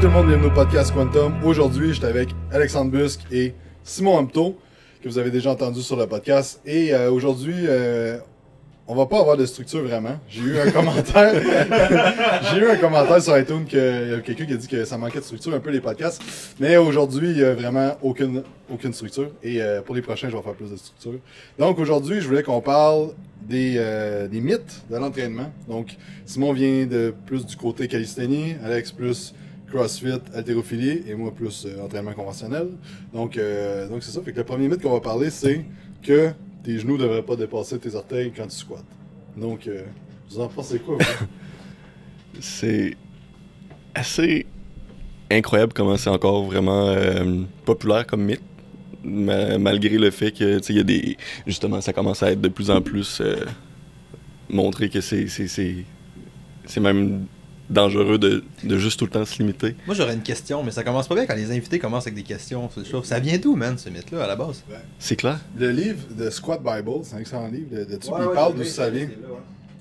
tout le monde, bienvenue au podcast Quantum. Aujourd'hui, j'étais avec Alexandre Busque et Simon Amto, que vous avez déjà entendu sur le podcast. Et euh, aujourd'hui, euh, on va pas avoir de structure vraiment. J'ai eu un commentaire. J'ai eu un commentaire sur iTunes que y a quelqu'un qui a dit que ça manquait de structure un peu les podcasts. Mais aujourd'hui, il y a vraiment aucune, aucune structure. Et euh, pour les prochains, je vais faire plus de structure. Donc aujourd'hui, je voulais qu'on parle des, euh, des mythes de l'entraînement. Donc Simon vient de plus du côté calisthénie, Alex plus CrossFit, haltérophilie et moi plus euh, entraînement conventionnel. Donc euh, donc c'est ça. Fait que le premier mythe qu'on va parler, c'est que tes genoux ne devraient pas dépasser tes orteils quand tu squats. Donc, euh, vous en pensez quoi, c'est assez incroyable comment c'est encore vraiment euh, populaire comme mythe. ma- malgré le fait que, tu sais, il y a des. Justement, ça commence à être de plus en plus euh, montré que c'est. c'est- C'est c'est même dangereux de, de juste tout le temps se limiter. Moi, j'aurais une question, mais ça commence pas bien quand les invités commencent avec des questions. c'est chaud. Ça vient d'où, man, ce mythe-là, à la base? C'est clair? Le livre de Squat Bible, c'est un excellent livre de, de dessus, il ouais, parle d'où ça vient.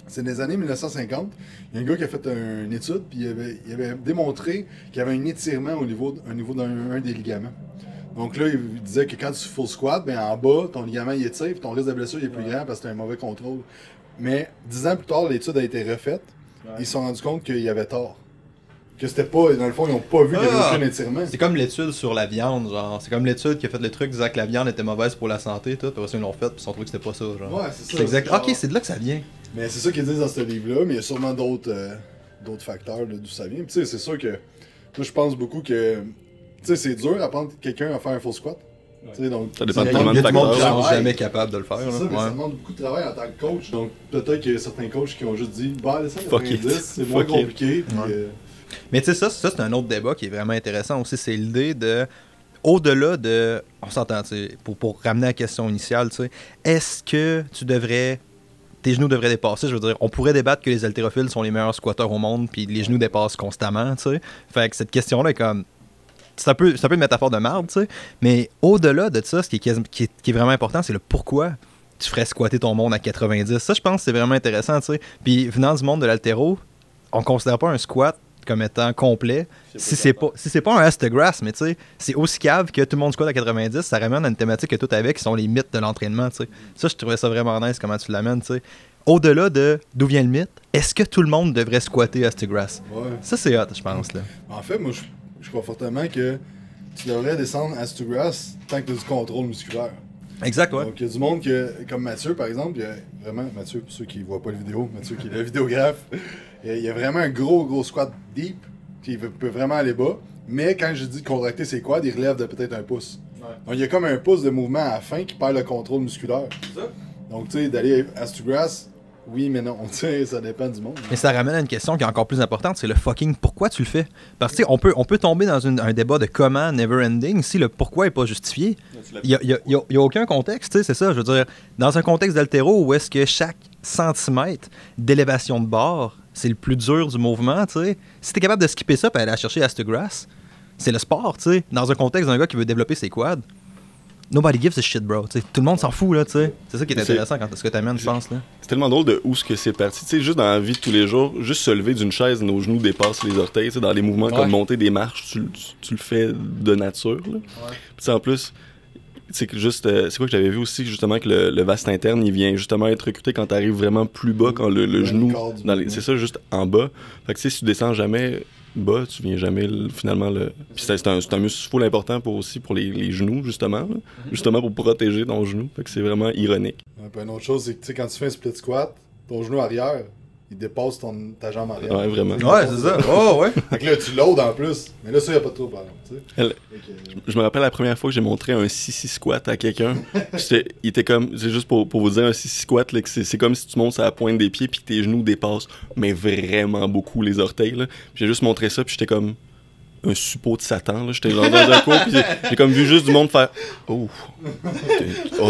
c'est des années 1950. Il y a un gars qui a fait un- une étude, puis il avait, il avait démontré qu'il y avait un étirement au niveau, au niveau d'un un des ligaments. Donc là, il disait que quand tu full squat, ben en bas, ton ligament il étire, puis ton risque de blessure il est plus grand parce que tu as un mauvais contrôle. Mais dix ans plus tard, l'étude a été refaite. Ils se sont rendus compte qu'il y avait tort. Que c'était pas, dans le fond, ils n'ont pas vu qu'il y avait Ah! aucun étirement. C'est comme l'étude sur la viande, genre. C'est comme l'étude qui a fait le truc disant que la viande était mauvaise pour la santé, tout. Après ça, ils l'ont fait, puis son truc, c'était pas ça, genre. Ouais, c'est ça. c'est exact. genre- Ok, c'est de là que ça vient. Mais c'est ça qu'ils disent dans ce livre-là, mais il y a sûrement d'autres euh, d'autres facteurs d'où ça vient. Puis, Tu sais, c'est sûr que moi je pense beaucoup que tu sais, c'est dur apprendre quelqu'un à faire un full squat. Tu sais, donc, Ça dépend y a de monde qui sont jamais capable de le faire, là. ça, mais ça Ouais. demande beaucoup de travail en tant que coach. Donc peut-être qu'il y a certains coachs qui ont juste dit bah laissez c'est moins compliqué. puis, Ouais. euh, Mais tu sais, ça, ça c'est un autre débat qui est vraiment intéressant aussi. C'est l'idée de. Au-delà de. On s'entend, tu sais, pour, pour ramener à la question initiale, tu sais, est-ce que tu devrais. Tes genoux devraient dépasser, je veux dire, on pourrait débattre que les haltérophiles sont les meilleurs squatteurs au monde, puis les genoux dépassent constamment, tu sais. Fait que cette question-là est comme. C'est un, peu, c'est un peu une métaphore de marde, tu sais. Mais au-delà de ça, ce qui est, quasi- qui est, qui est vraiment important, c'est le pourquoi tu ferais squatter ton monde à 90. Ça, je pense que c'est vraiment intéressant, tu sais. Puis venant du monde de l'haltéro, on considère pas un squat comme étant complet si c'est pas si c'est pas un Instagrass mais tu sais c'est aussi cave que tout le monde squat à 90 ça ramène à une thématique que tout avec qui sont les mythes de l'entraînement tu sais ça je trouvais ça vraiment nice comment tu l'amènes tu sais au-delà de d'où vient le mythe est-ce que tout le monde devrait squatter Instagrass ouais. ça c'est hot je pense là En fait, moi je, je crois fortement que tu devrais descendre à Grass tant que tu as du contrôle musculaire. exact ouais Donc, il y a du monde que, comme Mathieu, par exemple, il y a vraiment, Mathieu, pour ceux qui ne voient pas la vidéo, Mathieu qui est le vidéographe, il y a- vraiment un gros, gros squat deep, puis il peut- vraiment aller bas. Mais quand je dis contracter ses quads, il relève de peut-être un pouce. Donc, il y a comme un pouce de mouvement à la fin qui perd le contrôle musculaire. Donc, tu sais, d'aller à Grass, oui, mais non. Tu sais, ça dépend du monde. Mais ça ramène à une question qui est encore plus importante, c'est le fucking pourquoi tu le fais. Parce que tu sais, on peut, on peut tomber dans une- un débat de comment never ending si le pourquoi est pas justifié. Il n'y a, y a- y a- y a aucun contexte, tu sais, c'est ça. Je veux dire, dans un contexte d'altéro où est-ce que chaque centimètre d'élévation de bord, c'est le plus dur du mouvement, tu sais. Si t'es capable de skipper ça et aller la chercher à grass, c'est le sport, tu sais. Dans un contexte d'un gars qui veut développer ses quads, nobody gives a shit, bro. tu sais. Tout le monde s'en fout, là, tu sais. C'est ça qui est intéressant quand ce que t'amènes, je pense, là. C'est tellement drôle de où ce que c'est parti. Tu sais, juste dans la vie de tous les jours, juste se lever d'une chaise, nos genoux dépassent les orteils. Tu sais, dans les mouvements Ouais. comme monter des marches, tu, tu- tu le fais de nature. Là. Puis sais, en plus, c'est que juste, euh, c'est quoi que j'avais vu aussi justement que le, le vaste interne, il vient justement être recruté quand tu arrives vraiment plus bas, quand le, le genou, c'est ça, juste en bas. Fait que tu sais, si tu descends jamais bas, tu viens jamais le- finalement le. Puis c'est c'est un, c'est un muscle full important pour aussi pour les, les genoux justement, là. justement pour protéger ton genou. Fait que c'est vraiment ironique. Un peu une autre chose, c'est que quand tu fais un split squat, ton genou arrière, il dépasse ton, ta jambe arrière. Ouais, vraiment. Ouais, c'est ça. Oh, ouais. Fait que là, tu loads en plus. Mais là, ça, il n'y a pas de trouble, par exemple. tu sais. Elle- Fait que, euh, Je me rappelle la première fois que j'ai montré un 6-6 squat à quelqu'un. Il était comme, c'est juste pour, pour vous dire, un 6-6 squat, là, que c'est c'est comme si tu montes à la pointe des pieds puis que tes genoux dépassent, mais vraiment beaucoup les orteils. J'ai juste montré ça puis j'étais comme un suppôt de Satan. là. J'étais genre dans un cours puis j'ai- comme vu juste du monde faire Oh, ok. Oh,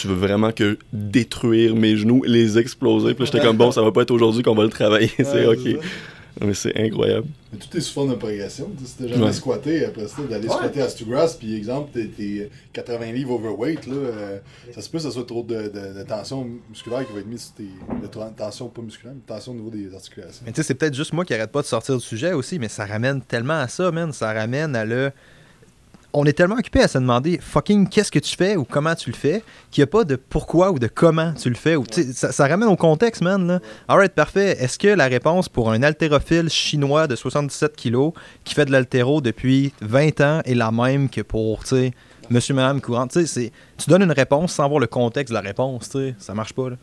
tu veux vraiment que détruire mes genoux, les exploser. Puis j'étais comme bon, ça va pas être aujourd'hui qu'on va le travailler. c'est Ouais, ok. Mais c'est incroyable. Mais tout est sous forme de progression. Tu sais, Si t'as jamais Ouais. squatté, après ça, d'aller Ouais. squatter à Stugrass, puis exemple, t'es- t'es 80 livres overweight, là, euh, ça se peut que ça soit trop de, de- de tension musculaire qui va être mise sur tes. De tension pas musculaire, mais tension au niveau des articulations. Mais tu sais, c'est peut-être juste moi qui arrête pas de sortir du sujet aussi, mais ça ramène tellement à ça, man. Ça ramène à le. On est tellement occupé à se demander fucking qu'est-ce que tu fais ou comment tu le fais qu'il n'y a pas de pourquoi ou de comment tu le fais. Ou, ça, ramène au contexte, man. Là. Alright, parfait. Est-ce que la réponse pour un haltérophile chinois de 77 kilos qui fait de l'haltéro depuis 20 ans est la même que pour, monsieur, madame courant? Tu donnes une réponse sans voir le contexte de la réponse, tu sais. Ça marche pas, là.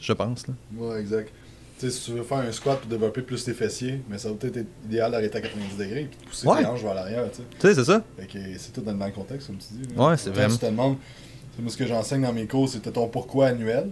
Je pense, là. Ouais, exact. Sais, si tu veux faire un squat pour développer plus tes fessiers, mais ça va peut-être être idéal d'arrêter à 90 degrés et de pousser Ouais. tes hanches vers l'arrière, tu sais. Tu sais, c'est ça? Fait que c'est tout dans le contexte, comme tu dis. là. Ouais, c'est vraiment- Tu te demandes, c'est moi ce que j'enseigne dans mes cours, c'est ton pourquoi annuel,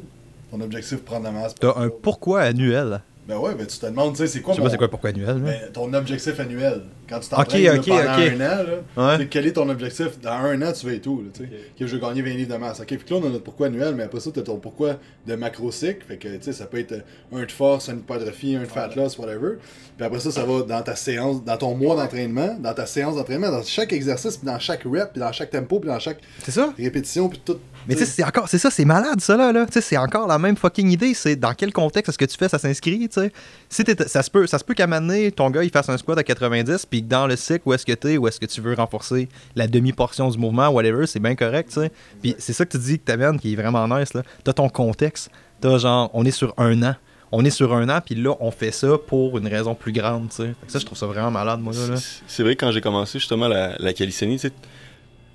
ton objectif prendre la masse. T'as un pourquoi annuel. Ben ouais, ben tu te demandes, tu sais, c'est Je quoi sais mon- pas c'est quoi le pourquoi annuel. Ben, ton objectif annuel. Quand tu t'entraînes Ok, là, ok, pendant ok. un an, là, Ouais. tu sais, quel est ton objectif? Dans un an, tu veux et tout. Là, tu sais? Ok, je veux gagner 20 livres de masse. Ok, puis là, on a notre pourquoi annuel, mais après ça, tu as ton pourquoi de macro-cycle. Fait que, tu sais, ça peut être un de force, un de hypertrophie, un de fat loss, whatever. Puis après ça, ça va dans ta séance, dans ton mois d'entraînement, dans ta séance d'entraînement, dans chaque exercice, puis dans chaque rep, puis dans chaque tempo, puis dans chaque ça? répétition, puis tout. Mais tu sais, c'est encore, c'est ça, c'est malade ça là, là. C'est encore la même fucking idée. C'est dans quel contexte est-ce que tu fais, ça s'inscrit, tu sais? Ça se peut, ça qu'à donné, ton gars il fasse un squat à 90, puis que dans le cycle où est-ce que t'es, où est-ce que tu veux renforcer la demi-portion du mouvement, whatever, c'est bien correct, tu sais. Puis c'est ça que tu dis que t'amènes qui est vraiment nice là. T'as ton contexte, t'as genre, on est sur un an. On est sur un an, puis là, on fait ça pour une raison plus grande, tu sais. Ça, je trouve ça vraiment malade, moi, là. C'est- vrai que quand j'ai commencé justement la, la tu sais,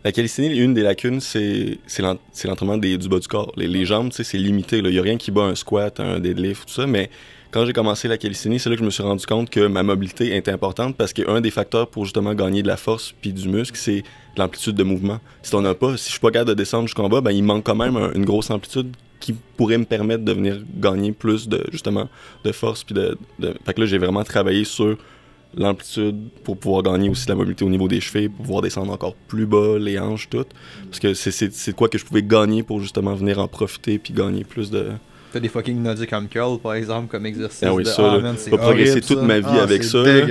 la calisthénie, une des lacunes, c'est c'est l'en- c'est l'entraînement du bas du corps. Les, les jambes, c'est limité. Il n'y a rien qui bat un squat, un deadlift, tout ça. Mais quand j'ai commencé la calisthénie, c'est là que je me suis rendu compte que ma mobilité était importante parce qu'un des facteurs pour justement gagner de la force puis du muscle, c'est l'amplitude de mouvement. Si on n'a pas, si je suis pas capable de descendre jusqu'en bas, ben il manque quand même un- une grosse amplitude qui pourrait me permettre de venir gagner plus de justement de force puis de, de... fait que là j'ai vraiment travaillé sur l'amplitude pour pouvoir gagner aussi de la mobilité au niveau des chevilles, pour pouvoir descendre encore plus bas, les hanches, tout. Parce que c'est- quoi que je pouvais gagner pour justement venir en profiter puis gagner plus de... Fais des fucking Nordic arm curl, par exemple, comme exercice. Ah oui, de- ça, man, vais progresser toute ça. ma vie Ah, avec ça, ouais.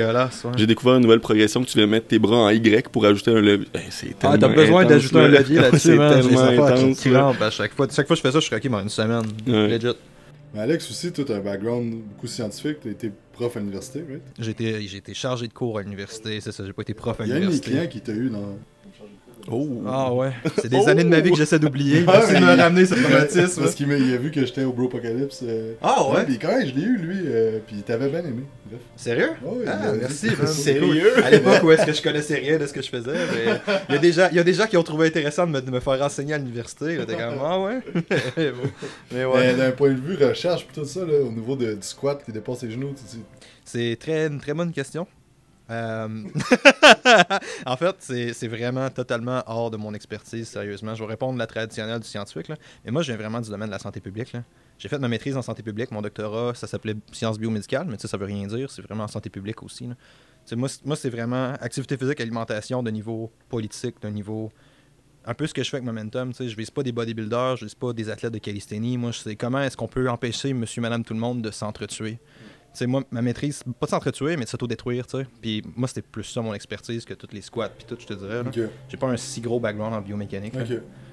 J'ai découvert une nouvelle progression que tu vas mettre tes bras en Y pour ajouter un levier. Ben, c'est Ah, t'as besoin d'ajouter un levier là-dessus, c'est man. Tellement qui intense. à chaque fois. Chaque fois que je fais ça, je suis craqué pendant une semaine. Ouais. Legit. Mais Alex aussi, toi, t'as un background beaucoup scientifique, t'as été prof à l'université, right? J'ai été, chargé de cours à l'université, c'est ça, j'ai pas été prof à Il y a un l'université. clients qui t'a eu dans. Oh. Ah ouais. C'est des Oh! années de ma vie que j'essaie d'oublier. Ah, Merci de me ramener ce traumatisme. Parce qu'il a vu que j'étais au Bropocalypse. euh, Ah ouais? Puis quand même, je l'ai eu, lui, euh, puis il t'avait bien aimé. Bref. Sérieux? Il Ah, a dit merci, cool. Sérieux? À l'époque où est-ce que je connaissais rien de ce que je faisais, mais il y a des gens, il y a des gens qui ont trouvé intéressant de me, de me faire enseigner à l'université. T'es comme, ah ouais? mais Mais ouais. d'un point de vue recherche, tout ça, là, au niveau de, du squat qui dépasse les genoux, tu sais. C'est très, une très bonne question. Euh, en fait, c'est vraiment totalement hors de mon expertise, sérieusement. Je vais répondre la traditionnelle du scientifique. Mais moi, je viens vraiment du domaine de la santé publique. J'ai fait ma maîtrise en santé publique. Mon doctorat, ça s'appelait sciences biomédicales, mais ça veut rien dire. C'est vraiment en santé publique aussi. moi, c'est vraiment activité physique, alimentation de niveau politique, de niveau. Un peu ce que je fais avec Momentum, je vise pas des bodybuilders, je vise pas des athlètes de calisthénie. Moi, je sais comment est-ce qu'on peut empêcher monsieur, madame, tout le monde de s'entretuer. Tu sais, moi, ma maîtrise, pas de s'entretuer, mais de s'autodétruire, tu sais. Puis moi, c'était plus ça mon expertise que toutes les squats, puis tout, je te dirais. là. Ok, J'ai pas un si gros background en biomécanique.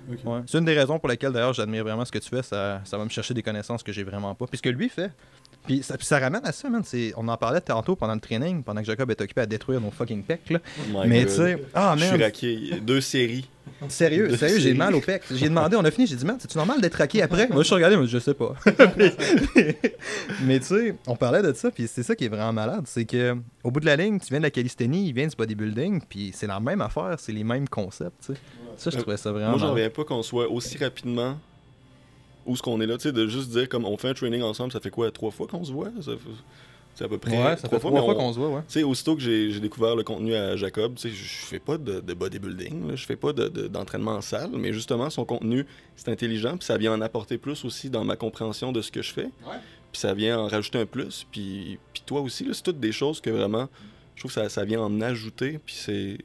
Ouais. C'est une des raisons pour lesquelles, d'ailleurs, j'admire vraiment ce que tu fais. Ça, ça va me chercher des connaissances que j'ai vraiment pas. Puis ce que lui fait. Puis ça, puis ça ramène à ça, man. On en parlait tantôt pendant le training, pendant que Jacob est occupé à détruire nos fucking pecs, là. Oh my mais tu sais. Ah, Je suis raqué. Deux séries. Sérieux, sérieux, j'ai mal au pec. J'ai demandé, on a fini, j'ai dit, man, c'est-tu normal d'être raqué après? Moi, je suis regardé, moi, je sais pas. mais tu sais, on parlait de ça, puis c'est ça qui est vraiment malade. C'est que, au bout de la ligne, tu viens de la calisthénie, il vient du bodybuilding, puis c'est la même affaire, c'est les mêmes concepts, tu sais. Ça, je Euh, trouvais ça vraiment. Moi, j'en reviens pas qu'on soit aussi rapidement où ce qu'on est là, tu sais, de juste dire comme on fait un training ensemble, ça fait quoi, trois fois qu'on se voit? Ça fait- C'est à peu près Ouais, ça fait trois mais fois on- qu'on se voit, ouais. Tu sais, aussitôt que j'ai découvert le contenu à Jacob, tu sais, je fais pas de, de bodybuilding, là, je fais pas de- de- d'entraînement en salle, mais justement, son contenu, c'est intelligent, puis ça vient en apporter plus aussi dans ma compréhension de ce que je fais. Puis ça vient en rajouter un plus, puis, puis toi aussi, là, c'est toutes des choses que vraiment, je trouve que ça, ça vient en ajouter, puis c'est...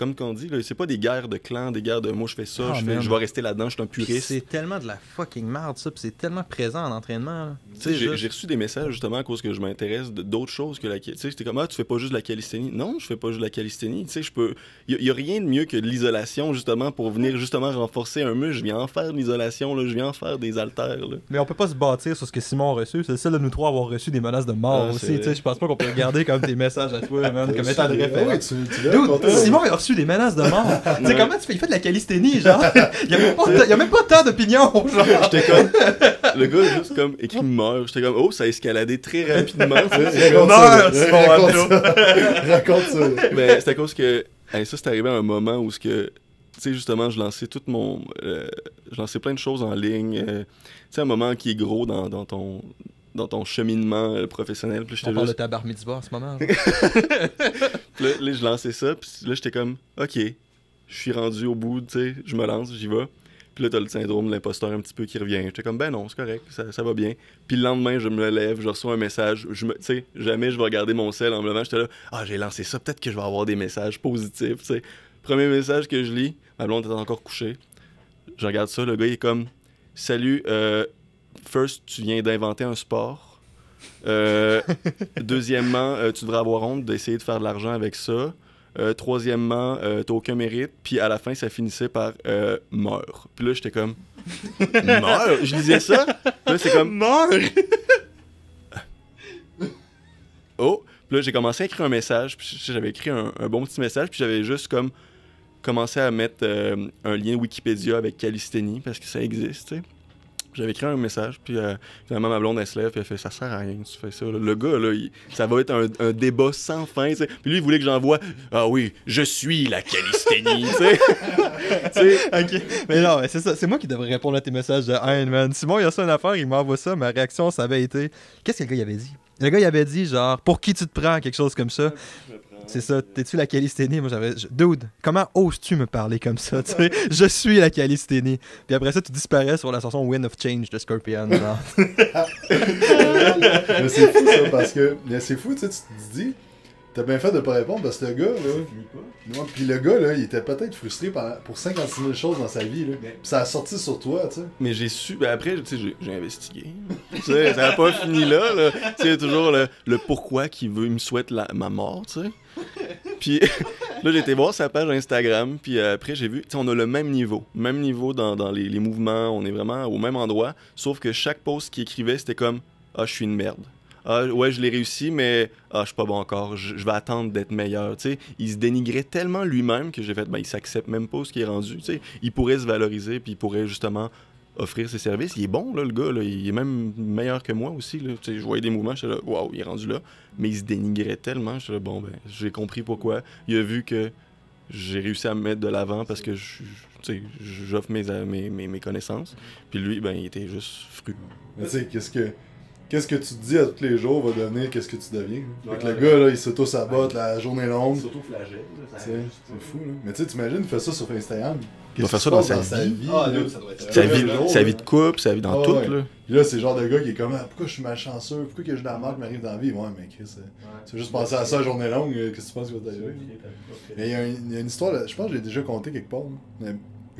Comme qu'on dit, c'est pas des guerres de clans, des guerres de moi je fais ça, Ah, je, fais- je vais rester là-dedans, je suis un puriste. C'est tellement de la fucking merde, ça, puis c'est tellement présent en entraînement. Tu sais, j'ai reçu des messages justement à cause que je m'intéresse d'autres choses que la. Tu sais, j'étais comme, ah, tu fais pas juste de la calisthénie. Non, je fais pas juste de la calisthénie. Tu sais, je peux. Il y, a rien de mieux que de l'isolation justement pour venir justement renforcer un muscle. Je viens en faire de l'isolation, là. Je viens en faire des haltères, là. Mais on peut pas se bâtir sur ce que Simon a reçu. C'est le seul de nous trois à avoir reçu des menaces de mort Ah, aussi. Tu sais, je pense pas qu'on peut regarder comme tes messages à toi, man, comme étant de référence. tu, tu l'as Dude, raconté, Simon il a reçu des menaces de mort. tu sais comment tu fais? Il fait de la calisthénie, genre. Il y a a même pas tant d'opinions, genre. J'étais comme. Le gars juste comme écrit meurt. J'étais comme, oh, ça a escaladé très rapidement. sais. Raconte Meurs, ça, raconte ça. Raconte ça. Mais c'est à cause que hey, ça c'est arrivé à un moment où ce que tu sais justement je lançais tout mon euh, je lançais plein de choses en ligne euh, tu sais un moment qui est gros dans, dans ton dans ton cheminement euh, professionnel puis On j'étais parle de ta bar mitzvah en ce moment. genre. puis là, là, je lançais ça puis là j'étais comme OK je suis rendu au bout tu sais je me lance j'y vais puis là t'as le syndrome de l'imposteur un petit peu qui revient j'étais comme ben non c'est correct ça, ça va bien puis le lendemain je me lève je reçois un message je me tu sais jamais je vais regarder mon sel en me levant j'étais là ah j'ai lancé ça peut-être que je vais avoir des messages positifs tu sais Premier message que je lis, ma blonde est encore couchée. Je regarde ça, le gars il est comme Salut, euh, first, tu viens d'inventer un sport. Euh, deuxièmement, euh, tu devrais avoir honte d'essayer de faire de l'argent avec ça. Euh, troisièmement, euh, t'as aucun mérite. Puis à la fin, ça finissait par meurs. Puis là, j'étais comme Meurs? Je lisais ça? Là, c'est comme Meurs Oh Puis là, j'ai commencé à écrire un message. Puis j'avais écrit un, un bon petit message. Puis j'avais juste comme commencé à mettre un lien Wikipédia avec calisthénie parce que ça existe. J'avais écrit un message, puis euh, finalement, ma blonde, elle se lève, puis elle fait Ça sert à rien, tu fais ça. là. Le gars, là, il- ça va être un, un débat sans fin. Puis lui, il voulait que j'envoie Ah oui, je suis la calisthénie, ok. Mais non, mais c'est ça. C'est moi qui devrais répondre à tes messages de haine, man. Simon, il a ça une affaire, il m'envoie ça. Ma réaction, ça avait été. Qu'est-ce que le gars il avait dit? Le gars, il avait dit, genre, pour qui tu te prends, quelque chose comme ça. C'est ça. T'es-tu la calisthénie Moi, j'avais. Dude, comment oses-tu me parler comme ça tu sais? Je suis la calisthénie. Puis après ça, tu disparais sur la chanson Wind of Change de Scorpion. Mais c'est fou ça parce que. C'est fou, tu sais, tu te dis. T'as bien fait de pas répondre parce que le gars, là. Non, puis le gars, là, il était peut-être frustré par- pour 56 000 choses dans sa vie, là. Ça a sorti sur toi, tu sais. Mais j'ai su, ben après, tu sais, j'ai- j'ai investigué. tu sais, ça n'a pas fini là, là. Tu sais, toujours le, le pourquoi qui veut, il me souhaite la- ma mort, tu sais. Puis là, j'ai été voir sa page Instagram, puis euh, après, j'ai vu, tu sais, on a le même niveau. Même niveau dans, dans les, les mouvements, on est vraiment au même endroit, sauf que chaque post qu'il écrivait, c'était comme Ah, je suis une merde. Ah, ouais, je l'ai réussi, mais ah, je suis pas bon encore. Je, je vais attendre d'être meilleur. Il se dénigrait tellement lui-même que j'ai fait, ben, il s'accepte même pas ce qui est rendu. Il pourrait se valoriser, puis il pourrait justement offrir ses services. Il est bon, là, le gars. Il est même meilleur que moi aussi. Je voyais des mouvements, j'étais là, waouh, il est rendu là. Mais il se dénigrait tellement. J'étais là, bon, ben, j'ai compris pourquoi. Il a vu que j'ai réussi à me mettre de l'avant parce que je, j'offre mes, mes, mes, connaissances. Puis lui, ben, il était juste fru. Mais qu'est-ce que. Qu'est-ce que tu te dis à tous les jours va devenir qu'est-ce que tu deviens. Ouais, Fait que le ouais. gars, là, il s'auto-sabote, la journée longue. Surtout flagelle. Tu sais, C'est fou, là. Mais tu sais, t'imagines, il fait ça sur Instagram. Il va faire ça dans sa vie. Ah, là? dude, ça doit être Sa vie, sa vie de couple, sa vie dans Ah tout, ouais. là. Puis là, c'est le genre de gars qui est comme ah, pourquoi je suis malchanceux, pourquoi que de la merde qui m'arrive dans la vie? Ouais, mais Chris, euh, tu veux juste penser à ça la journée longue, euh, qu'est-ce que tu penses qu'il va t'arriver? Mais il y, a une- histoire, je pense que je l'ai déjà conté quelque part.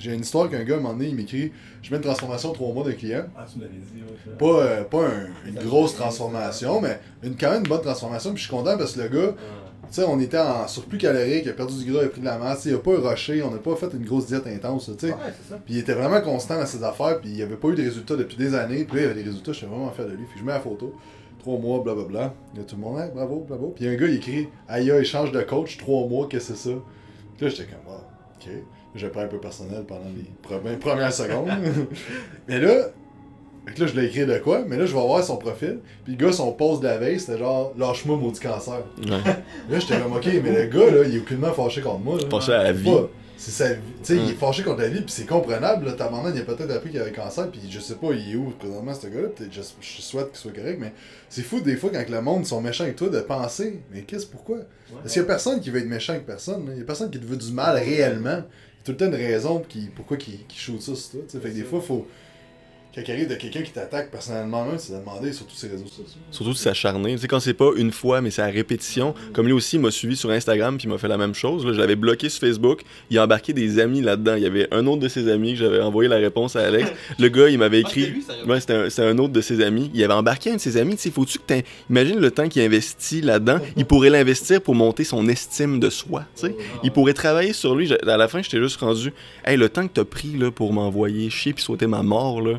J'ai une histoire qu'un gars, à un moment donné, il m'écrit Je mets une transformation trois mois d'un client. Ah, tu me l'avais dit, ouais. Pas, euh, pas un- une grosse transformation, mais une, quand même une bonne transformation. Puis je suis content parce que le gars, Ah. tu sais, on était en surplus calorique, il a perdu du gras, il a pris de la masse, il a pas rushé, on n'a pas fait une grosse diète intense, tu sais. Ouais, c'est ça. Puis il était vraiment constant dans ses affaires, puis il avait pas eu de résultats depuis des années. Puis là, il y avait des résultats, j'étais vraiment fier de lui. Puis je mets la photo, trois mois, blablabla. Il y a tout le monde, Hey, bravo, bravo. Puis un gars, il écrit Aïe, il change de coach, trois mois, qu'est-ce que c'est ça? Puis là, j'étais comme, wow, ok. Je prends un peu personnel pendant les premières, premières secondes. mais là, fait que là, je l'ai écrit de quoi, mais là, je vais voir son profil. Puis le gars, son post de la veille, c'était genre, lâche-moi, maudit cancer. Ouais. Là, j'étais comme, ok, mais le gars, là, il est aucunement fâché contre moi. Penser à la vie. Pas. C'est sa vie. Tu sais, il est fâché contre la vie, puis c'est comprenable. Là, ta maman, il a peut-être appris qu'il avait cancer, puis je sais pas, il est où présentement, ce gars-là. Peut-être, je, je souhaite qu'il soit correct, mais c'est fou des fois quand le monde sont méchants avec toi de penser, mais qu'est-ce, pourquoi? Parce qu'il y a personne qui veut être méchant avec personne. là. Il y a personne qui te veut du mal réellement. Il y a tout le temps une raison qui, pourquoi qu'il qu'il shoot ça sur toi. tu sais. Fait que des fois, faut. Quand il arrive de quelqu'un qui t'attaque personnellement même, c'est de demander sur tous ses réseaux sociaux. Surtout si c'est acharné. Tu sais, quand c'est pas une fois, mais c'est à répétition. Comme lui aussi, il m'a suivi sur Instagram, puis il m'a fait la même chose. Là, je l'avais bloqué sur Facebook. Il a embarqué des amis là-dedans. Il y avait un autre de ses amis que j'avais envoyé la réponse à Alex. Le gars, il m'avait Ah, c'était écrit. lui, sérieusement? Ouais, c'était un, c'était un autre de ses amis. Il avait embarqué un de ses amis. Tu sais, faut-tu que t'in- Imagine le temps qu'il investit là-dedans. Il pourrait l'investir pour monter son estime de soi. Tu sais. Il pourrait travailler sur lui. À la fin, j'étais juste rendu. Hey, le temps que t'as pris là, pour m'envoyer chier puis souhaiter ma mort, là,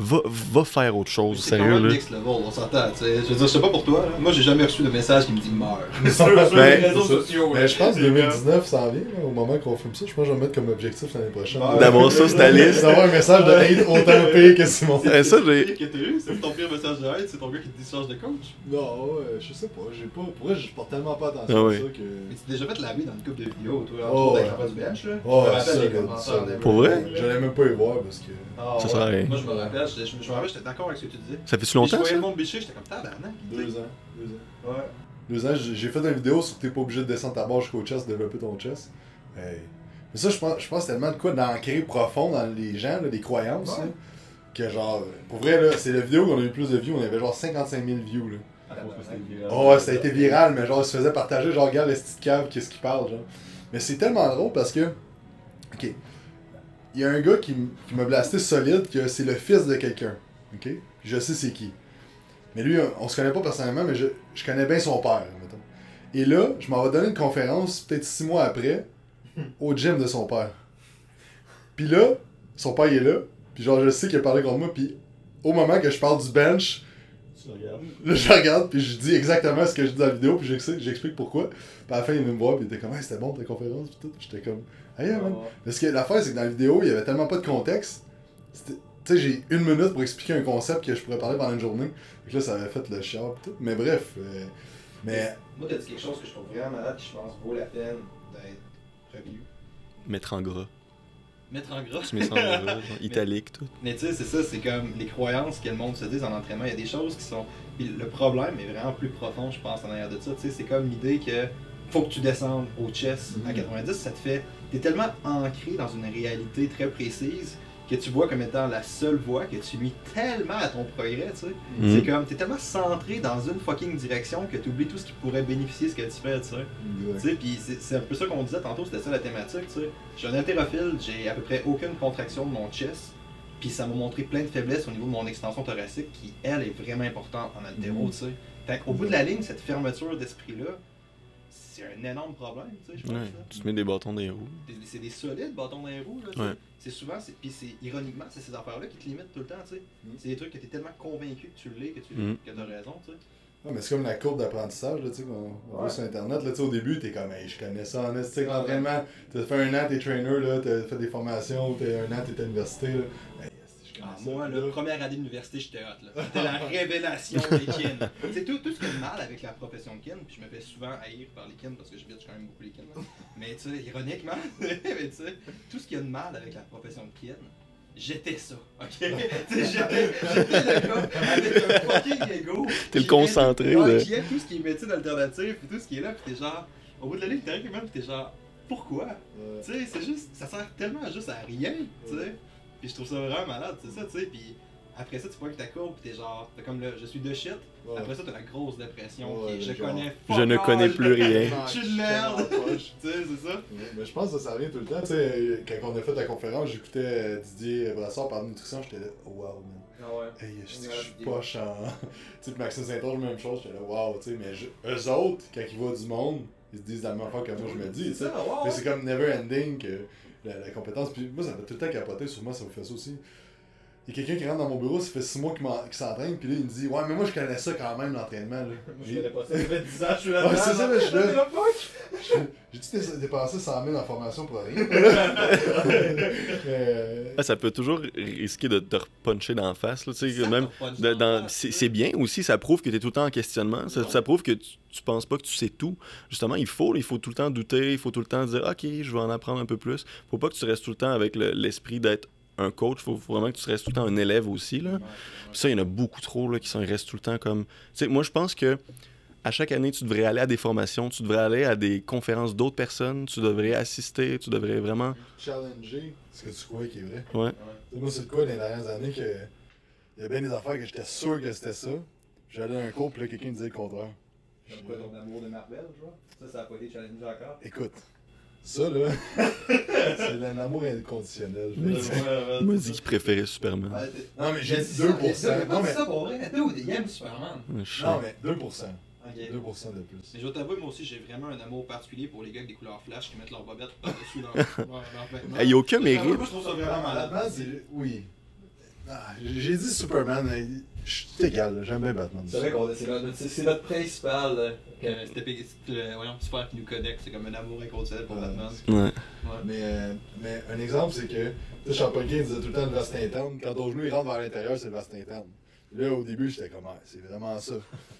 va, va faire autre chose. C'est quand Sérieux, même là. next level, on s'entend. tu sais. Je veux dire, je sais pas pour toi, là. moi j'ai jamais reçu de message qui me dit meurs. sur, Ben, les réseaux sociaux, Mais ouais. je pense que 2019 s'en vient, là, au moment qu'on filme ça. Je pense que je vais mettre comme objectif l'année prochaine. Ouais. D'avoir ça sur ta liste. D'avoir un message de hate autant pire que Simon. Ça, C'est j'ai. que t'as eu, c'est ton pire message de haine, c'est ton gars qui te discharge de coach? Non, ouais, je sais pas. J'ai pas. Pour vrai, je porte tellement pas attention Ah à ça Mais que. tu t'es déjà fait laver dans une couple de vidéos, toi, Oh, ouais. la face du bench, là? Oh, je me ça, rappelle les là, commentaires. ça, des- Pour vrai? J'allais même pas y voir parce que. Ah, Ça sert à rien. Moi je me rappelle, je, je, me rappelle, j'étais d'accord avec ce que tu disais. Ça fait-tu Puis je longtemps, voyais ça? le monde bicher, j'étais comme tabarnak. Deux ans. Deux ans. Ouais. Deux ans, j'ai fait une vidéo sur que t'es pas obligé de descendre ta barre jusqu'au chest, développer ton chest. Hey. Mais ça, je pense, je pense tellement de quoi d'ancré profond dans les gens, là, des croyances, Ouais. là, que genre, pour vrai, là, c'est la vidéo qu'on a eu le plus de views, on avait genre 55 000 views, là. Oh, ouais, ça a été viral, mais genre, il se faisait partager, genre, regarde le petit cave, qu'est-ce qu'il parle, genre. Mais c'est tellement drôle parce que, ok, il y a un gars qui, m'a blasté solide que c'est le fils de quelqu'un, ok? Je sais c'est qui. Mais lui, on, on se connaît pas personnellement, mais je, je connais bien son père, mettons. Et là, je m'en vais donner une conférence, peut-être six mois après, au gym de son père. Puis là, son père il est là, puis genre, je sais qu'il a parlé contre moi, puis au moment que je parle du bench, Là, je regarde, puis je dis exactement ce que je dis dans la vidéo, puis j'explique, j'explique pourquoi. Puis à la fin, il vient me voir, puis il était comme, hey, c'était bon ta conférence, puis tout. J'étais comme, hey, yeah, man. Parce que l'affaire, c'est que dans la vidéo, il y avait tellement pas de contexte. Tu sais, j'ai une minute pour expliquer un concept que je pourrais parler pendant une journée. Donc là, ça avait fait le chiard, tout. Mais bref. euh, mais. Moi, t'as dit quelque chose que je trouve vraiment malade, qui je pense vaut la peine d'être revu. Mettre en gras. Mettre en gras? Tu mets ça en gras, genre, italique, tout. Mais tu sais, c'est ça, c'est comme les croyances que le monde se dit en entraînement. Il y a des choses qui sont. Puis le problème est vraiment plus profond, je pense, en arrière de ça. Tu sais, c'est comme l'idée que faut que tu descendes au chess à Mhm. 90, ça te fait. T'es tellement ancré dans une réalité très précise que tu vois comme étant la seule voie que tu nuis tellement à ton progrès, tu sais. Mhm. C'est comme, t'es tellement centré dans une fucking direction que tu oublies tout ce qui pourrait bénéficier de ce que tu fais, tu sais. Tu sais, puis c'est un peu ça qu'on disait tantôt, c'était ça la thématique, tu sais. J'ai un haltérophile, j'ai à peu près aucune contraction de mon chest, puis ça m'a montré plein de faiblesses au niveau de mon extension thoracique, qui elle est vraiment importante en haltéro, Mhm. tu sais. Fait qu'au bout de la ligne, cette fermeture d'esprit-là, c'est un énorme problème, tu sais, je pense. Ouais, là. tu te mets des bâtons dans les roues. C'est des solides bâtons dans les roues, là. Ouais. C'est souvent, c'est- puis c'est ironiquement, c'est ces affaires-là qui te limitent tout le temps, tu sais. Mhm. C'est des trucs que t'es tellement convaincu que tu l'es, que tu Mhm. que t'as raison, tu sais. Ouais, mais c'est comme la courbe d'apprentissage, tu sais, qu'on on voit sur Internet. Là, tu sais, au début, t'es comme, hey, je connais ça en esthétique, l'entraînement. T'as fait un an, t'es trainer, là, t'as fait des formations, t'es un an, t'es à l'université, là. Moi, puis là, là, première année d'université, j'étais hot. là. C'était la révélation des kin. C'est tout, tout ce qui est mal avec la profession de kin, puis je me fais souvent haïr par les kin parce que je bitch quand même beaucoup les kin. là. Mais tu sais, ironiquement, mais tu sais, tout ce qui a de mal avec la profession de kin, j'étais ça, ok? Tu sais, j'étais j'étais le gars avec un fucking ego. T'es le qui concentré, aime- ouais, là. Qui tout ce qui est médecine alternative, puis tout ce qui est là, puis t'es genre, au bout de la ligne, t'arrives même, puis t'es genre, pourquoi? Tu sais, c'est juste, ça sert tellement juste à rien, tu sais. Puis je trouve ça vraiment malade, c'est ça, tu sais. Puis après ça, tu vois que ta courbe, pis t'es genre, t'as comme le je suis de shit. ouais. Après ça, t'as la grosse dépression Ouais, qui est je genre, connais Je ne connais plus rien. Je suis une merde. Tu sais, c'est ça. Ouais, Mais je pense que ça revient tout le temps. Tu sais, quand on a fait la conférence, j'écoutais euh, Didier Brassard parler de nutrition, j'étais là, wow, man. Ah ouais. Hey, je dis que Ouais, je suis poche en. tu sais, puis Maxime Saint-Onge, même chose, j'étais là, wow, tu sais, mais je- eux autres, quand ils voient du monde, ils se disent la même affaire que moi je me dis, tu sais. ça, Mais c'est comme never ending que la, la compétence. Puis moi, ça m'a tout le temps capoté, moi, ça me fait ça aussi. Il y a quelqu'un qui rentre dans mon bureau, ça fait 6 mois qu'il s'entraîne, puis là, il me dit Ouais, mais moi, je connais ça quand même, l'entraînement. là. J'ai- pas ça, ça fait 10 ans, je suis Ouais, c'est ça, mais je suis là. là. J'ai-tu dé- dépensé 100 000 en formation pour rien? Mais, euh, Ah, ça peut toujours risquer de te repuncher d'en face. Là, tu sais, même de- dans- c'est bien aussi, ça prouve que tu es tout le temps en questionnement. Ça, ça prouve que tu, tu penses pas que tu sais tout. Justement, il faut, il faut tout le temps douter, il faut tout le temps dire OK, je vais en apprendre un peu plus. faut pas que tu restes tout le temps avec le- l'esprit d'être un coach. faut, faut vraiment que tu restes tout le temps un élève aussi. Là. Puis ça, il y en a beaucoup trop là, qui sont, ils restent tout le temps comme. Tu sais, moi, je pense que à chaque année, tu devrais aller à des formations, tu devrais aller à des conférences d'autres personnes, tu devrais assister, tu devrais vraiment. Challenger ce que tu crois qui est vrai. Ouais. Tu sais, Moi, c'est de quoi dans les dernières années que. Il y a bien des affaires que j'étais sûr que c'était ça. J'allais à un cours, puis là, quelqu'un me disait le contraire. Comme quoi ton amour de Marvel, je vois. Ça, ça a pas été challengé encore. Écoute, ça là, c'est un amour inconditionnel. je m'a dit qu'il préférait Superman. Non, mais j'ai dit c'est 2%. ça, il a pas Non, mais, ça pour vrai. Dude, il aime Superman? Non, mais 2%. Ok. 2% de plus. Mais je vais t'avouer, moi aussi, j'ai vraiment un amour particulier pour les gars avec des couleurs flash qui mettent leur bobette par-dessus leur, leur, leur vêtement. Il n'y a aucun mérite. Moi, je trouve ça vraiment malade. Oui. Ah, j'ai dit Superman, mais je suis égal, j'aime bien Batman. C'est vrai qu'on c'est notre, c'est- c'est notre principal. là, que C'était Peggy- c'est le- voyons, super qui nous connecte, c'est comme un amour inconditionnel pour Ouais. Batman. Ouais. Ouais. Mais, euh, mais un exemple, c'est que, tu sais, Champagne disait tout le temps le veste interne. Quand ton genou il rentre vers l'intérieur, c'est le veste interne. Puis là, au début, j'étais comme, ah, c'est vraiment ça.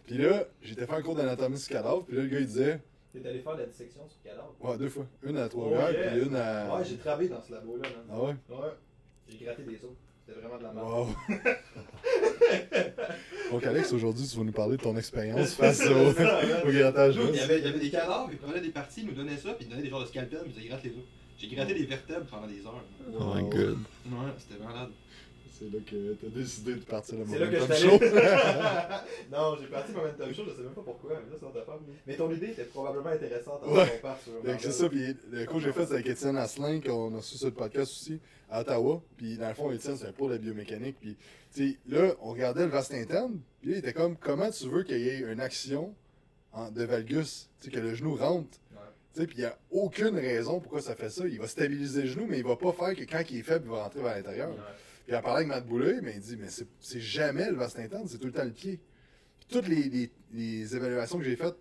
Puis là, j'étais fait un cours d'anatomie du cadavre, puis là, le gars, il disait, T'es allé faire la dissection sur le cadavre? ouais, deux fois. Une à trois Oh, gars, yeah. puis une à. Ouais, j'ai travaillé dans ce labo-là. man. Ah ouais? Ouais. J'ai gratté des os. C'était vraiment de la merde. Wow. Donc, Alex, aujourd'hui, tu vas nous parler de ton expérience face au, au grattage. Il y, avait, il y avait des cadavres, ils prenaient des parties, ils nous donnaient ça, puis ils donnaient des genres de scalpel, puis ils grattent les os. J'ai gratté des vertèbres pendant des heures. Oh my god. Ouais, c'était malade. C'est là que t'as décidé de partir le là Momentum je Show. non, j'ai parti Momentum Show, je sais même pas pourquoi, mais là c'est notre affaire. Mais ton idée était probablement intéressante en Ouais. qu'on parte sur c'est ça, puis le cours que j'ai fait, c'est avec Étienne Asselin, qu'on a reçu sur le podcast aussi, à Ottawa. Puis dans le fond, Étienne, c'est un de la biomécanique. Puis, tu sais, là, on regardait le vaste interne, puis là, il était comme, comment tu veux qu'il y ait une action en- de valgus, tu sais, que le genou rentre? Puis il n'y a aucune raison pourquoi ça fait ça. Il va stabiliser le genou, mais il va pas faire que quand il est faible, il va rentrer vers l'intérieur. Ouais. Puis en parlant avec Matt Boulay, mais il dit, mais c'est jamais le vaste interne, c'est tout le temps le pied. Puis toutes les, les- les évaluations que j'ai faites,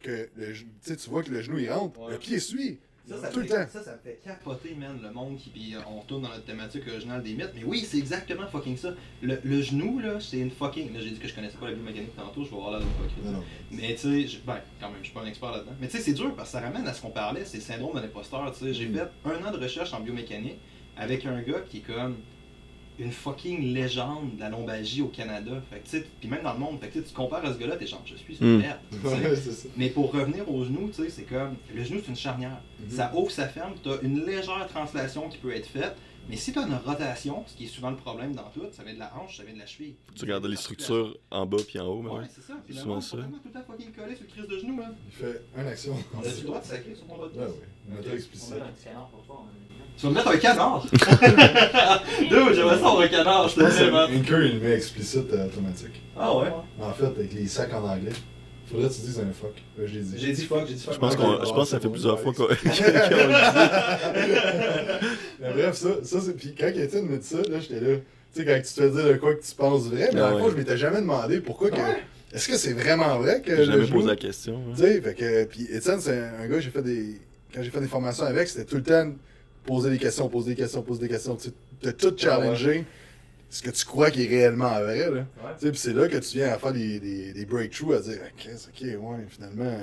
que le, tu vois que le genou il rentre, Ouais. le pied suit. Ça, ça, tout me le fait, temps. ça, ça me fait capoter, man, le monde qui. Puis euh, on retourne dans notre thématique originale des mythes. Mais oui, c'est exactement fucking ça. Le, le genou, là, c'est une fucking. Là, j'ai dit que je connaissais pas la biomécanique tantôt, je vais voir là l'hypocrite. Non, non. Mais tu sais, ben, quand même, je suis pas un expert là-dedans. Mais tu sais, c'est dur parce que ça ramène à ce qu'on parlait, c'est le syndrome de l'imposteur. Tu sais, j'ai Mm. fait un an de recherche en biomécanique avec un gars qui est comme une fucking légende de la lombalgie au Canada. Fait que tu sais, puis même dans le monde, fait que tu compares à ce gars-là, t'es genre, je suis une Mm. merde. Ouais, c'est. Mais pour revenir au genou, tu sais, c'est comme le genou c'est une charnière. Mhm. Ça ouvre, ça ferme, tu as une légère translation qui peut être faite. Mais si tu as une rotation, ce qui est souvent le problème dans tout, ça vient de la hanche, ça vient de la cheville. Tu regardes les structures en bas puis en haut, mais Ouais, ouais. c'est ça. Puis le Souvent ça. tout le temps fucking coller sur le crise de genou, man. Il fait une action. On a-tu le droit de sacrer sur mon bas de Ouais, pouce? ouais. Méthode explicite. Tu vas me mettre un canard! Dude, j'aimerais ça avoir un canard, je te dis, man. Il le met explicite euh, automatique. Ah ouais? En fait, avec les sacs en anglais, faudrait que tu dises un fuck. L'ai dit. J'ai dit fuck, j'ai dit fuck. Je pense, qu'on, je pense que ça fait bon, plusieurs fois qu'on, dit. Mais bref, ça, ça c'est. Puis quand Étienne me dit ça, là, j'étais là. Tu sais, quand tu te fais dire de quoi que tu penses vrai, mais Ah fond, ouais. je m'étais jamais demandé pourquoi que. Ouais. Est-ce que c'est vraiment vrai que. J'ai jamais posé la question. hein. Tu sais, fait que. Puis Étienne, c'est un, un gars, j'ai fait des. Quand j'ai fait des formations avec, c'était tout le temps poser des questions, poser des questions, poser des questions. Tu sais, de tout challenger ce que tu crois qui est réellement vrai, là? Ouais. Tu sais, puis c'est là que tu viens à faire des, des, des breakthroughs, à dire, Ah, Chris, ok, ouais, finalement,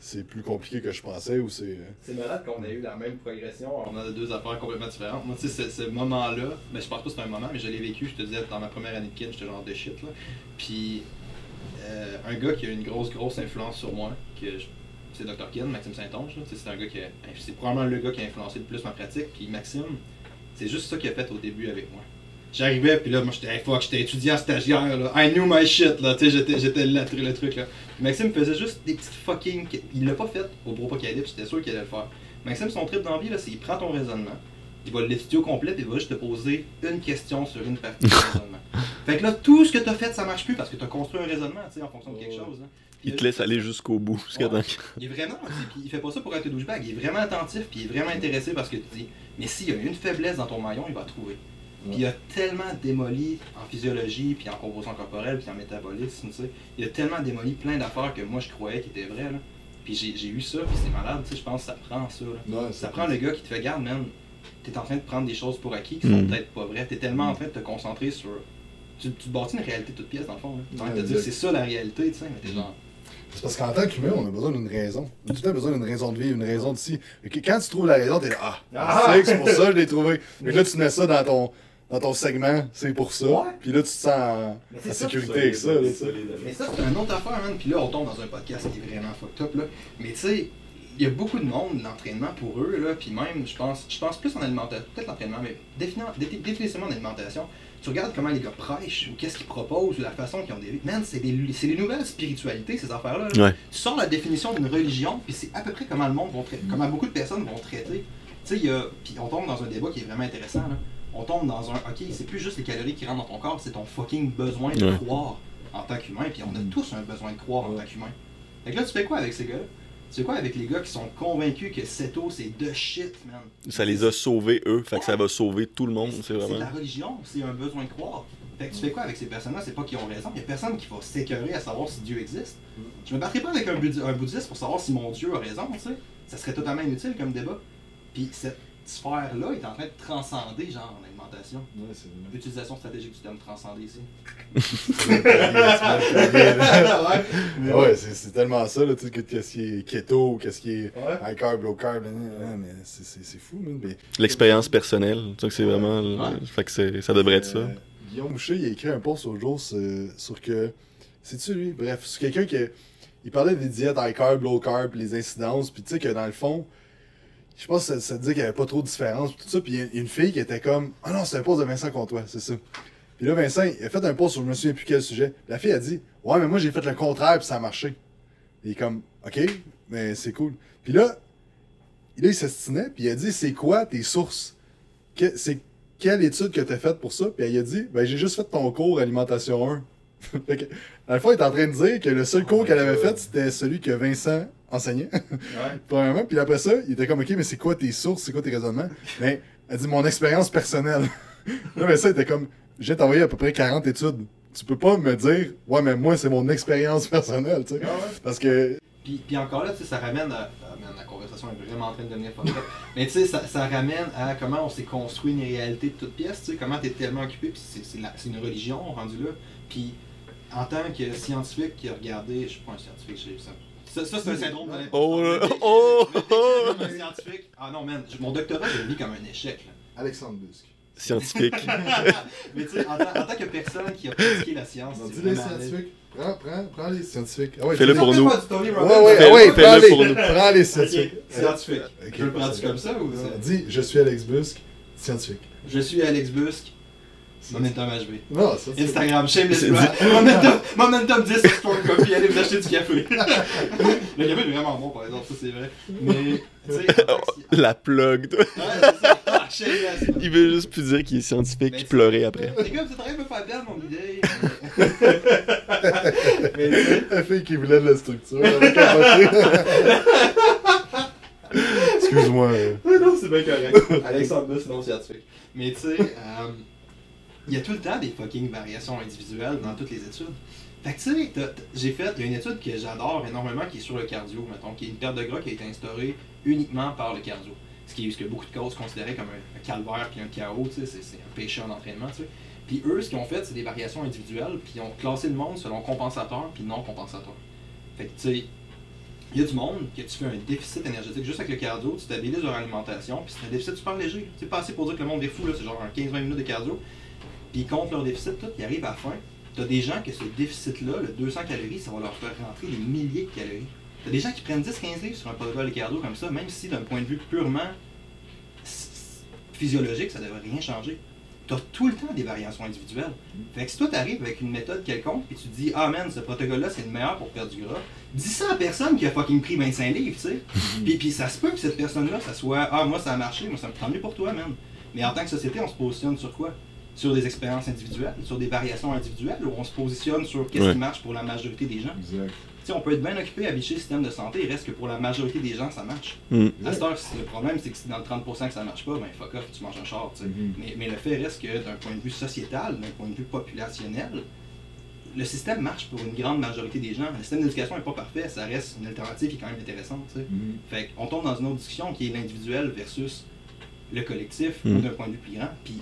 c'est plus compliqué que je pensais, ou c'est. euh, C'est malade qu'on ait eu la même progression. On a deux affaires complètement différentes. Moi, tu sais, ce, ce moment-là, mais je pense pas que c'est un moment, mais je l'ai vécu, je te disais, dans ma première année de kin, j'étais genre de shit, là. Puis, euh, un gars qui a une grosse, grosse influence sur moi, que je- c'est Dr. Kin, Maxime Saint-Onge, c'est un gars qui a, c'est probablement le gars qui a influencé le plus ma pratique. Puis Maxime, c'est juste ça qu'il a fait au début avec moi. J'arrivais, puis là, moi, j'étais, hey, fuck, j'étais étudiant stagiaire, là. I knew my shit, là. Tu sais, j'étais, j'étais le, le truc, là. Puis Maxime faisait juste des petites fucking. Il l'a pas fait au Bro Pocadip, j'étais sûr qu'il allait le faire. Maxime, son trip d'envie, là, c'est qu'il prend ton raisonnement, il va l'étudier au complet, puis il va juste te poser une question sur une partie du raisonnement. Fait que là, tout ce que t'as fait, ça marche plus parce que t'as construit un raisonnement, tu sais, en fonction de quelque Ouais. chose. hein. Il te laisse aller jusqu'au bout. Jusqu'à Ouais. il est vraiment, puis il fait pas ça pour être douchebag, il est vraiment attentif, puis il est vraiment intéressé parce que tu dis, mais s'il y a une faiblesse dans ton maillon, il va la trouver. Puis il a tellement démoli en physiologie, puis en composition corporelle, puis en métabolisme, tu sais. Il a tellement démoli plein d'affaires que moi je croyais qui étaient vraies, là. Puis j'ai j'ai eu ça, puis c'est malade, tu sais, je pense que ça prend ça, là. Ouais, Ça prend le gars qui te fait garde, man. T'es en train de prendre des choses pour acquis qui sont Mm. peut-être pas vraies. T'es tellement en train de te concentrer sur. Tu, tu te bâtis une réalité toute pièce, dans le fond. Là. T'as envie de te dire, c'est ça la réalité, tu sais, mais t'es genre. C'est parce qu'en tant qu'humain, on a besoin d'une raison. On a tout le temps besoin d'une raison de vie, une raison de si. Quand tu trouves la raison, t'es là, ah, Ah! c'est pour ça que je l'ai trouvé. Mais là, tu mets ça dans ton, dans ton segment, c'est pour ça. Ouais. Puis là, tu te sens en, sécurité avec ça. Là. Mais ça, c'est une autre affaire, man. Puis là, on tombe dans un podcast qui est vraiment fucked up, là. Mais tu sais, il y a beaucoup de monde, l'entraînement pour eux, là. Puis même, je pense, je pense plus en alimentation, peut-être l'entraînement, mais définitivement en alimentation. Tu regardes comment les gars prêchent, ou qu'est-ce qu'ils proposent, ou la façon qu'ils ont des Man, c'est des, nouvelles spiritualités, ces affaires-là. Ouais. Tu sors la définition d'une religion, puis c'est à peu près comment le monde va traiter, comment beaucoup de personnes vont traiter. Tu sais. Puis on tombe dans un débat qui est vraiment intéressant, là. On tombe dans un. Ok, c'est plus juste les calories qui rentrent dans ton corps, c'est ton fucking besoin de Ouais. croire en tant qu'humain, puis on a tous un besoin de croire en tant qu'humain. Fait que là, tu fais quoi avec ces gars-là? Tu fais quoi avec les gars qui sont convaincus que Seto, c'est de shit, man? Ça les a sauvés, eux. Fait que ça va sauver tout le monde. C'est C'est vraiment. la religion, c'est un besoin de croire. Fait que tu fais quoi avec ces personnes-là? C'est pas qu'ils ont raison. Il y a personne qui va s'écœurer à savoir si Dieu existe. Je me battrai pas avec un, un bouddhiste pour savoir si mon Dieu a raison, tu sais. Ça serait totalement inutile comme débat. Puis cette sphère-là est en train de transcender, genre, Ouais. L'utilisation stratégique du terme transcender ici. ouais, ouais c'est tellement ça, là, tu sais, que qu'est-ce qui est keto, qu'est-ce qui est high carb, low carb, mais c'est- c'est c'est fou. Mais, L'expérience personnelle. Tu sais que c'est vraiment. Ouais. Fait que c'est- ça devrait être ça. Euh, Guillaume Boucher, il a écrit un post l'autre jour sur, sur que. C'est-tu lui? Bref, c'est quelqu'un qui. Il parlait des diètes high carb, low carb, les incidences, puis tu sais que dans le fond, je pense que ça, ça disait qu'il n'y avait pas trop de différence, puis tout ça, puis il y a une fille qui était comme Ah non, c'est un post de Vincent Comtois, c'est ça. Puis là, Vincent, il a fait un post sur je me souviens plus quel sujet. La fille a dit Ouais, mais moi j'ai fait le contraire, puis ça a marché. Il est comme Ok, mais c'est cool. Puis là, là il s'estinait, puis il a dit C'est quoi tes sources? C'est quelle étude que tu as faite pour ça? Puis elle a dit, ben j'ai juste fait ton cours alimentation 1. fait dans le fond, il est en train de dire que le seul cours qu'elle avait fait, c'était celui que Vincent enseignait. Ouais. Premièrement, puis après ça, il était comme, ok, mais c'est quoi tes sources, c'est quoi tes raisonnements? Mais elle dit, mon expérience personnelle. là, Vincent était comme, j'ai t'envoyé à peu près 40 études. Tu peux pas me dire, ouais, mais moi, c'est mon expérience personnelle, tu sais. Parce que, Puis, puis encore là, tu sais, ça ramène à. ah, man, la conversation est vraiment en train de devenir up. Mais tu sais, ça, ça ramène à comment on s'est construit une réalité de toute pièce, tu sais, comment t'es tellement occupé, puis c'est, c'est, la- c'est une religion rendu là. Puis en tant que scientifique qui a regardé. Je suis pas un scientifique, je sais ça. Ça, ça, c'est un syndrome de l'imposteur. Oh, là, que- oh, que oh. je suis un scientifique. Ah non, man, mon doctorat, je le vis comme un échec. Là. Alexandre Busque. Scientifique. Mais tu sais, en, tant- en tant que personne qui a pratiqué la science, dit les vraiment- scientifiques. Prends, prends, prends les scientifiques. Ah ouais, Fais-le dis- pour nous. Ouais, ouais, Fais- ouais, fais-le prends les, pour nous. prends les scientifiques. Scientifique. Ok, Je le prends-tu comme ça ou Non, c'est- Dis, je suis Alex Busque, scientifique. Je suis Alex Busque, Momentum HB. Non, ça c'est. Instagram, shameless C'est. Momentum, Momentum 10 sur Store Coffee, allez vous acheter du café. le café est vraiment bon par exemple, ça c'est vrai. Mais, tu sais, La plug. toi. C'est. Ah, shameless. Il veut juste plus dire qu'il est scientifique puis pleurer après. Les gars, vous êtes en train de me faire perdre mon idée. Mais, tu sais, La fille qui voulait de la structure. Excuse-moi. non, c'est bien correct. Alexandre Bus, non scientifique. Mais tu sais, euh, il y a tout le temps des fucking variations individuelles dans toutes les études. Fait que tu sais, j'ai fait, une étude que j'adore énormément qui est sur le cardio, mettons, qui est une perte de gras qui a été instaurée uniquement par le cardio. Ce qui ce que beaucoup de coachs considéraient comme un, calvaire puis un chaos, tu sais, c'est un péché en entraînement, tu sais. Puis eux, ce qu'ils ont fait, c'est des variations individuelles, puis ils ont classé le monde selon compensateur puis non compensateur. Fait que tu sais, il y a du monde que tu fais un déficit énergétique juste avec le cardio, tu stabilises leur alimentation, puis c'est un déficit super léger. C'est pas assez pour dire que le monde est fou, là, c'est genre un 15-20 minutes de cardio. Puis ils comptent leur déficit, tout, ils arrivent à la fin. T'as des gens que ce déficit-là, le 200 calories, ça va leur faire rentrer des milliers de calories. T'as des gens qui prennent 10-15 livres sur un protocole de cardio comme ça, même si d'un point de vue purement physiologique, ça devrait rien changer. T'as tout le temps des variations individuelles. Fait que si toi t'arrives avec une méthode quelconque et tu te dis Ah man, ce protocole-là c'est le meilleur pour perdre du gras, dis ça à personne qui a fucking pris 25 livres, tu sais. puis, puis ça se peut que cette personne-là, ça soit Ah moi ça a marché, moi ça me tant mieux pour toi, man. Mais en tant que société, on se positionne sur quoi? Sur des expériences individuelles, sur des variations individuelles, ou on se positionne sur qu'est-ce Ouais. qui marche pour la majorité des gens. Exact. On peut être bien occupé à bicher le système de santé, il reste que pour la majorité des gens, ça marche. Hmm. À cette heure, le problème, c'est que si dans le 30% que ça marche pas, ben fuck off, tu manges un char. Mhm. mais, mais le fait reste que d'un point de vue sociétal, d'un point de vue populationnel, le système marche pour une grande majorité des gens. Le système d'éducation n'est pas parfait, ça reste une alternative qui est quand même intéressante. Mhm. Fait qu'on tombe dans une autre discussion qui est l'individuel versus le collectif, ou d'un point de vue plus grand. Puis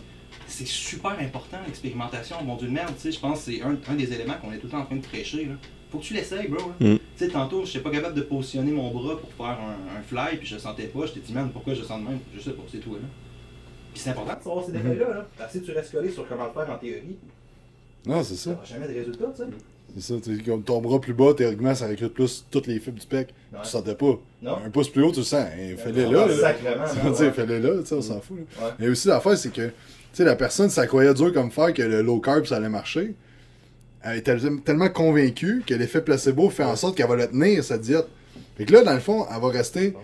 c'est super important, l'expérimentation. Mon dieu de merde, tu sais, je pense que c'est un, un des éléments qu'on est tout le temps en train de prêcher. Là. Faut que tu l'essayes, bro. là. Mhm. Tu sais, tantôt, je n'étais pas capable de positionner mon bras pour faire un, un fly, puis je le sentais pas. Je t'ai dit, man, pourquoi je le sens de même? Je sais pas, c'est toi, là. Puis c'est important de savoir ces détails-là. Là. Parce que si tu restes collé sur comment le faire en théorie, Non, c'est tu ça. n'auras jamais de résultat, tu sais. C'est ça. tu sais, Comme ton bras plus bas, théoriquement, ça recrute plus toutes les fibres du pec. Ouais. Tu sentais pas. Non. Un pouce plus haut, tu le sens. Hein, Fais-le là. sacrément, fais-le là, tu sais, on s'en fout. là. Ouais. Mais aussi, l'affaire, c'est que, sais, la personne, ça croyait dur comme faire que le low carb, ça allait marcher. Elle est tel- tellement convaincue que l'effet placebo fait en sorte qu'elle va le tenir, sa diète. Fait que là, dans le fond, elle va rester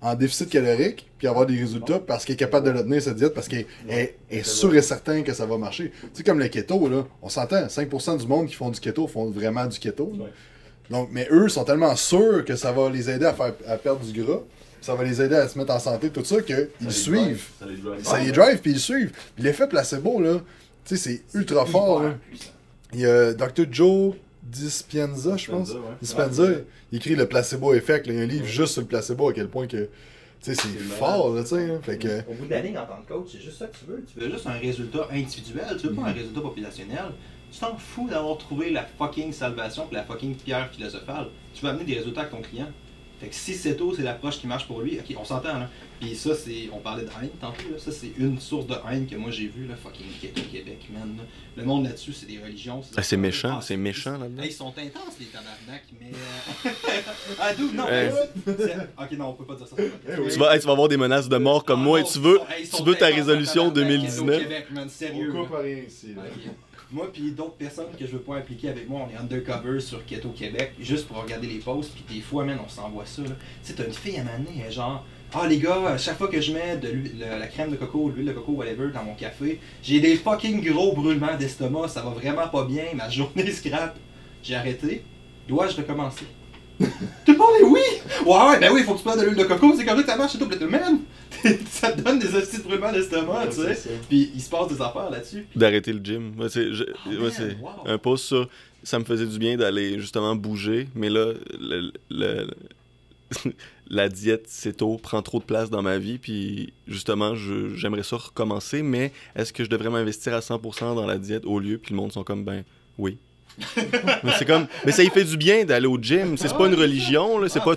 en déficit calorique puis avoir des résultats parce qu'elle est capable de le tenir, sa diète, parce qu'elle est, est sûre et certain que ça va marcher. Tu sais, comme le keto, là, on s'entend, 5% du monde qui font du keto font vraiment du keto. là. Ouais. Donc, mais eux sont tellement sûrs que ça va les aider à, faire, à perdre du gras, ça va les aider à se mettre en santé, tout ça, qu'ils suivent. Ça les drive. Ça les drive puis ils suivent. L'effet placebo, là, tu sais, c'est ultra fort. Là. Il y a Dr. Joe Dispenza, je pense. Dispenza, ouais. Dispenza, Ouais. il écrit le placebo effect. là. Il y a un livre juste sur le placebo, à quel point que. Tu sais, c'est fort, là, tu sais. hein. Fait que. Au bout de la ligne, en tant que coach, c'est juste ça que tu veux. Tu veux juste un résultat individuel, tu veux pas un résultat populationnel. Tu t'en fous d'avoir trouvé la fucking salvation et la fucking pierre philosophale. Tu veux amener des résultats à ton client. Fait que si Seto, c'est l'approche qui marche pour lui, ok, on s'entend là. Puis ça, c'est. On parlait de haine tantôt, là. Ça, c'est une source de haine que moi j'ai vue, là. Fucking Keto Québec, man. là. Le monde là-dessus, c'est des religions. Ah, c'est méchant, c'est méchant là-dedans. Hey, ils sont intenses, les tabarnak, mais. euh, ah, d'où? Non, Hey. c'est- Ok, non, on peut pas dire ça. Eh oui. Tu vas, hey, tu vas avoir des menaces de mort comme Ah, moi et non, tu ils veux, sont- hey, tu veux ta résolution tabarnak, Au 2019. Québec, man, sérieux. On coupe rien ici, là. Ok. Moi puis d'autres personnes que je veux pas impliquer avec moi, on est undercover sur Keto Québec, juste pour regarder les posts, puis des fois, man, on s'envoie ça. Tu sais, t'as une fille à est genre, ah les gars, à chaque fois que je mets de la crème de coco, l'huile de coco, whatever, dans mon café, j'ai des fucking gros brûlements d'estomac, ça va vraiment pas bien, ma journée scrap. J'ai arrêté, dois-je recommencer? Tout le monde est oui! Ouais, ouais, ben oui, faut que tu prennes de l'huile de coco, c'est comme ça que ça marche, c'est tout, le man! ça te donne des hosties de brûlements d'estomac, tu sais. Puis il se passe des affaires là-dessus. D'arrêter le gym. Moi, c'est, Oh, wow. un post sur. Ça me faisait du bien d'aller justement bouger, mais là, le- le- la diète céto prend trop de place dans ma vie, puis justement, je- j'aimerais ça recommencer, mais est-ce que je devrais m'investir à 100% dans la diète au lieu, puis le monde sont comme, ben oui. Mais c'est comme, mais ça y fait du bien d'aller au gym, c'est Ah pas une religion, là, c'est Ah, pas,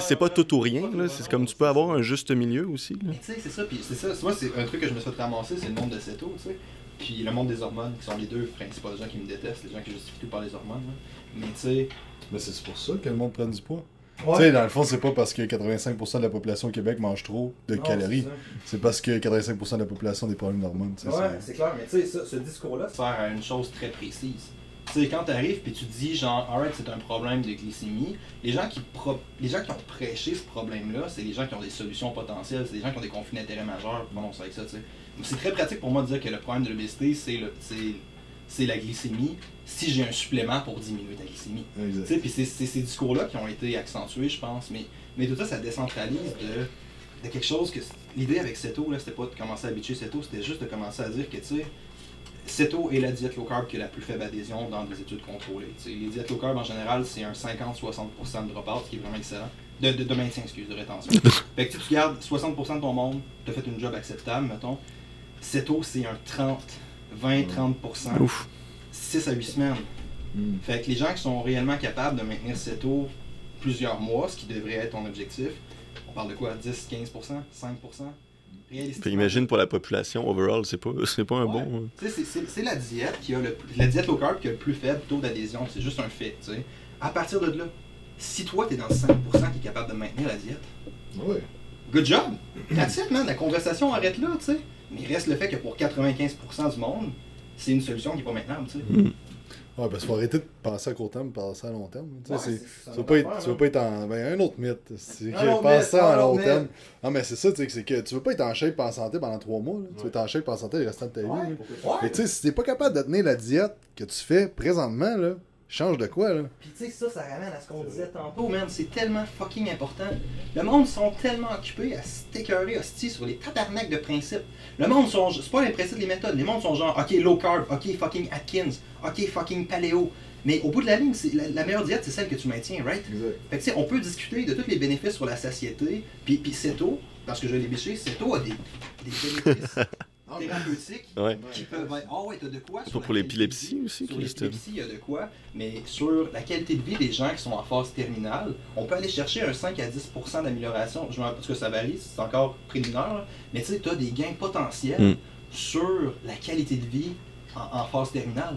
c'est, pas tout ou rien, là, c'est comme tu peux avoir un juste milieu aussi. tu sais, c'est ça, puis c'est ça. Moi, c'est un truc que je me suis fait ramasser, c'est le monde de Ceto, tu sais. Puis le monde des hormones, qui sont les deux principaux gens qui me détestent, les gens qui justifient tout par les hormones. là. Mais tu sais. Mais c'est pour ça que le monde prenne du poids. Ouais. Tu sais, dans le fond, c'est pas parce que 85% de la population au Québec mange trop de Non, calories. c'est C'est parce que 85% de la population a des problèmes d'hormones. Ouais, c'est- c'est clair, mais tu sais, ça, ce discours-là, sert à une chose très précise. Tu sais, quand t'arrives puis tu dis genre, alright, c'est un problème de glycémie, les gens qui pro- les gens qui ont prêché ce problème-là, c'est les gens qui ont des solutions potentielles, c'est les gens qui ont des conflits d'intérêt majeurs, bon, on sait avec ça, tu sais. Donc, C'est très pratique pour moi de dire que le problème de l'obésité, c'est le, c'est, c'est la glycémie, si j'ai un supplément pour diminuer ta glycémie. Puis c'est ces discours-là qui ont été accentués, je pense, mais, mais tout ça, ça décentralise de, de quelque chose que... L'idée avec Ceto, là, c'était pas de commencer à habituer Ceto, c'était juste de commencer à dire que, tu sais, Ceto est la diète low carb qui a la plus faible adhésion dans des études contrôlées. Tu les diètes low carb, en général, c'est un 50-60% de drop-out, ce qui est vraiment excellent. De, de, de maintien, excuse, de rétention. fait que si tu gardes 60% de ton monde, t'as fait une job acceptable, mettons. Ceto, c'est un 30, 20-30%. Ouf. 6 à 8 semaines. Mm. Fait que les gens qui sont réellement capables de maintenir cette taux plusieurs mois, ce qui devrait être ton objectif, on parle de quoi? 10, 15%, 5% Réalistiquement. Puis imagine pour la population, overall, c'est pas, c'est pas un Ouais. bon. Sais, c'est- la diète qui a le la diète low carb qui a le plus faible taux d'adhésion, c'est juste un fait, tu sais. À partir de là, si toi t'es dans le 5% qui est capable de maintenir la diète, Ouais. good job. That's it, man, la conversation arrête là, tu sais. Mais reste le fait que pour 95% du monde, c'est une solution qui est pas maintenable, tu sais. Mm. Ouais, parce qu'il faut arrêter de penser à court terme, penser à long terme. Tu sais, Ouais, tu vas pas être, tu vas pas être en. Ben, un autre mythe. C'est que penser à long terme. Non, mais c'est ça, tu sais, c'est que tu veux pas être en shape et en santé pendant trois mois. là. Tu veux être en shape et en santé le restant de ta vie. Mais tu sais, si t'es pas capable de tenir la diète que tu fais présentement, là, change de quoi, là? Puis tu sais, ça, ça ramène à ce qu'on disait tantôt, man. C'est tellement fucking important. Le monde sont tellement occupés à s'écœurer hostie sur les tabarnaks de principes. Le monde sont. C'est pas les principes, les méthodes. Les mondes sont genre, ok, low carb, ok, fucking Atkins, ok, fucking paléo. Mais au bout de la ligne, c'est la, la meilleure diète, c'est celle que tu maintiens, right? Exact. Fait que tu sais, on peut discuter de tous les bénéfices sur la satiété. Puis, puis Ceto, parce que je l'ai biché, Ceto a des, des bénéfices thérapeutiques Ouais. qui peuvent être. Ah ouais, t'as de quoi C'est sur pour l'épilepsie aussi, Sur l'épilepsie, il y a de quoi, mais sur la qualité de vie des gens qui sont en phase terminale, on peut aller chercher un 5 à 10% d'amélioration. Je m'en parce que ça varie, c'est encore préliminaire, mais tu sais, tu as des gains potentiels Mm. sur la qualité de vie en, en phase terminale.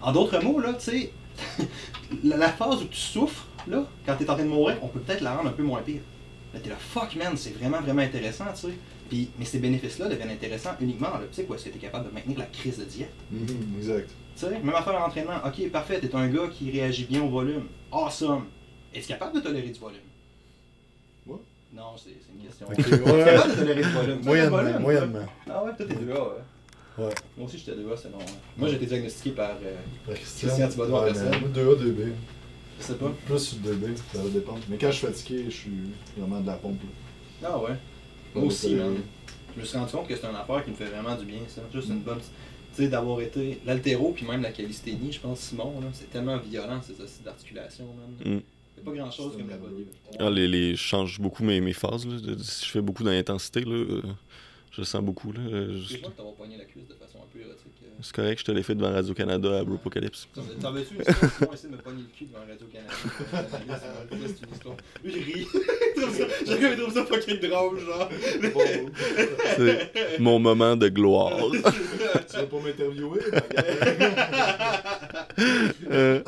En d'autres mots, là, tu sais, la, la phase où tu souffres, là, quand tu es en train de mourir, on peut peut-être la rendre un peu moins pire. Là, t'es là, fuck man, c'est vraiment, vraiment intéressant, tu sais. Puis, mais ces bénéfices-là deviennent intéressants uniquement dans l'optique où est-ce que tu es capable de maintenir la crise de diète. Mhm, exact. Tu sais, même affaire en entraînement. Ok, parfait, t'es un gars qui réagit bien au volume. Awesome. Es-tu capable de tolérer du volume? Ouais. Non, c'est une question. Ouais. capable de tolérer du volume? Moyennement, volume, moyennement. Ah ouais, toi t'es deux A, ouais. Ouais. Moi aussi j'étais deux A, c'est long. ouais. Moi j'ai été diagnostiqué par. euh, Christian Thibodeau en personne. mais 2A, 2B. je sais pas? Plus sur 2B, ça va dépendre. Mais quand je suis fatigué, je suis vraiment de la pompe. là. Ah ouais? Moi aussi, c'est- man. Je me suis rendu compte que c'est une affaire qui me fait vraiment du bien, ça. Juste une bonne. Tu sais, d'avoir été. L'altéro, puis même la calisthénie, je pense, Simon, là, c'est tellement violent, ces aussi d'articulation, man. Mm. Il a pas grand chose comme la body. Ah, les, les, je change beaucoup mes, mes phases. Là. Si je fais beaucoup d'intensité, là, euh, je le sens beaucoup. Là. Je- Je crois que t'avoir pogné la cuisse de façon un peu érotique. C'est correct, je te l'ai fait devant Radio-Canada à Bropocalypse. T'en veux-tu une histoire essaie de me pogner le cul devant Radio-Canada C'est une histoire. Lui, il rit. Il trouve ça- Chacun il trouve ça fucking drôle, genre. C'est mon moment de gloire. Tu vas pas m'interviewer? Euh,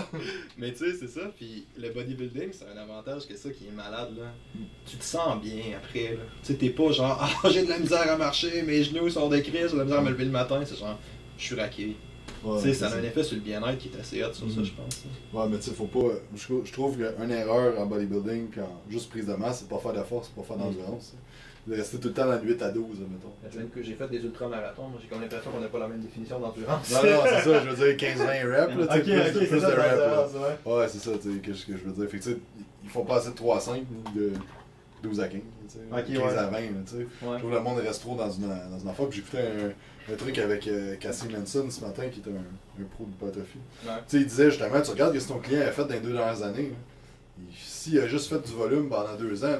Mais tu sais, c'est ça. Puis le bodybuilding, c'est un avantage que ça qui est malade, là. Tu te sens bien après, là. Tu sais, t'es pas genre, ah, j'ai de la misère à marcher, mes genoux sont de crise, j'ai de la misère à me lever le matin. C'est genre, je suis raqué. Ouais, sais, ça a c'est un effet sur le bien-être qui est assez hot sur ça, Mhm. je pense. Ouais, mais tu sais, faut pas. Je, trou- je trouve qu'une erreur en bodybuilding, puis en juste prise de masse, c'est pas faire de la force, c'est pas faire d'endurance. De rester tout le temps dans le 8 à 12, mettons. que j'ai fait des ultramarathons, moi j'ai comme l'impression qu'on n'a pas la même définition d'endurance. Non, non, c'est ça, je veux dire 15-20 reps, là, tu sais, Ok, plus, ok, plus c'est de ça, reps. ouais. Ouais, c'est ça, tu sais, que, je- que je veux dire? Fait que, tu sais, ils font passer de 3 à 5, de 12 à 15, Ok, 15 ouais. à 20, là, tu sais. Je trouve que le monde reste trop dans une, dans une affaire. J'écoutais un, un truc avec euh, Cassie Manson ce matin, qui est un, un pro. Ouais. Tu sais, il disait justement, tu regardes ce que ton client a fait dans les deux dernières années. là. Il- S'il a juste fait du volume pendant deux ans, là,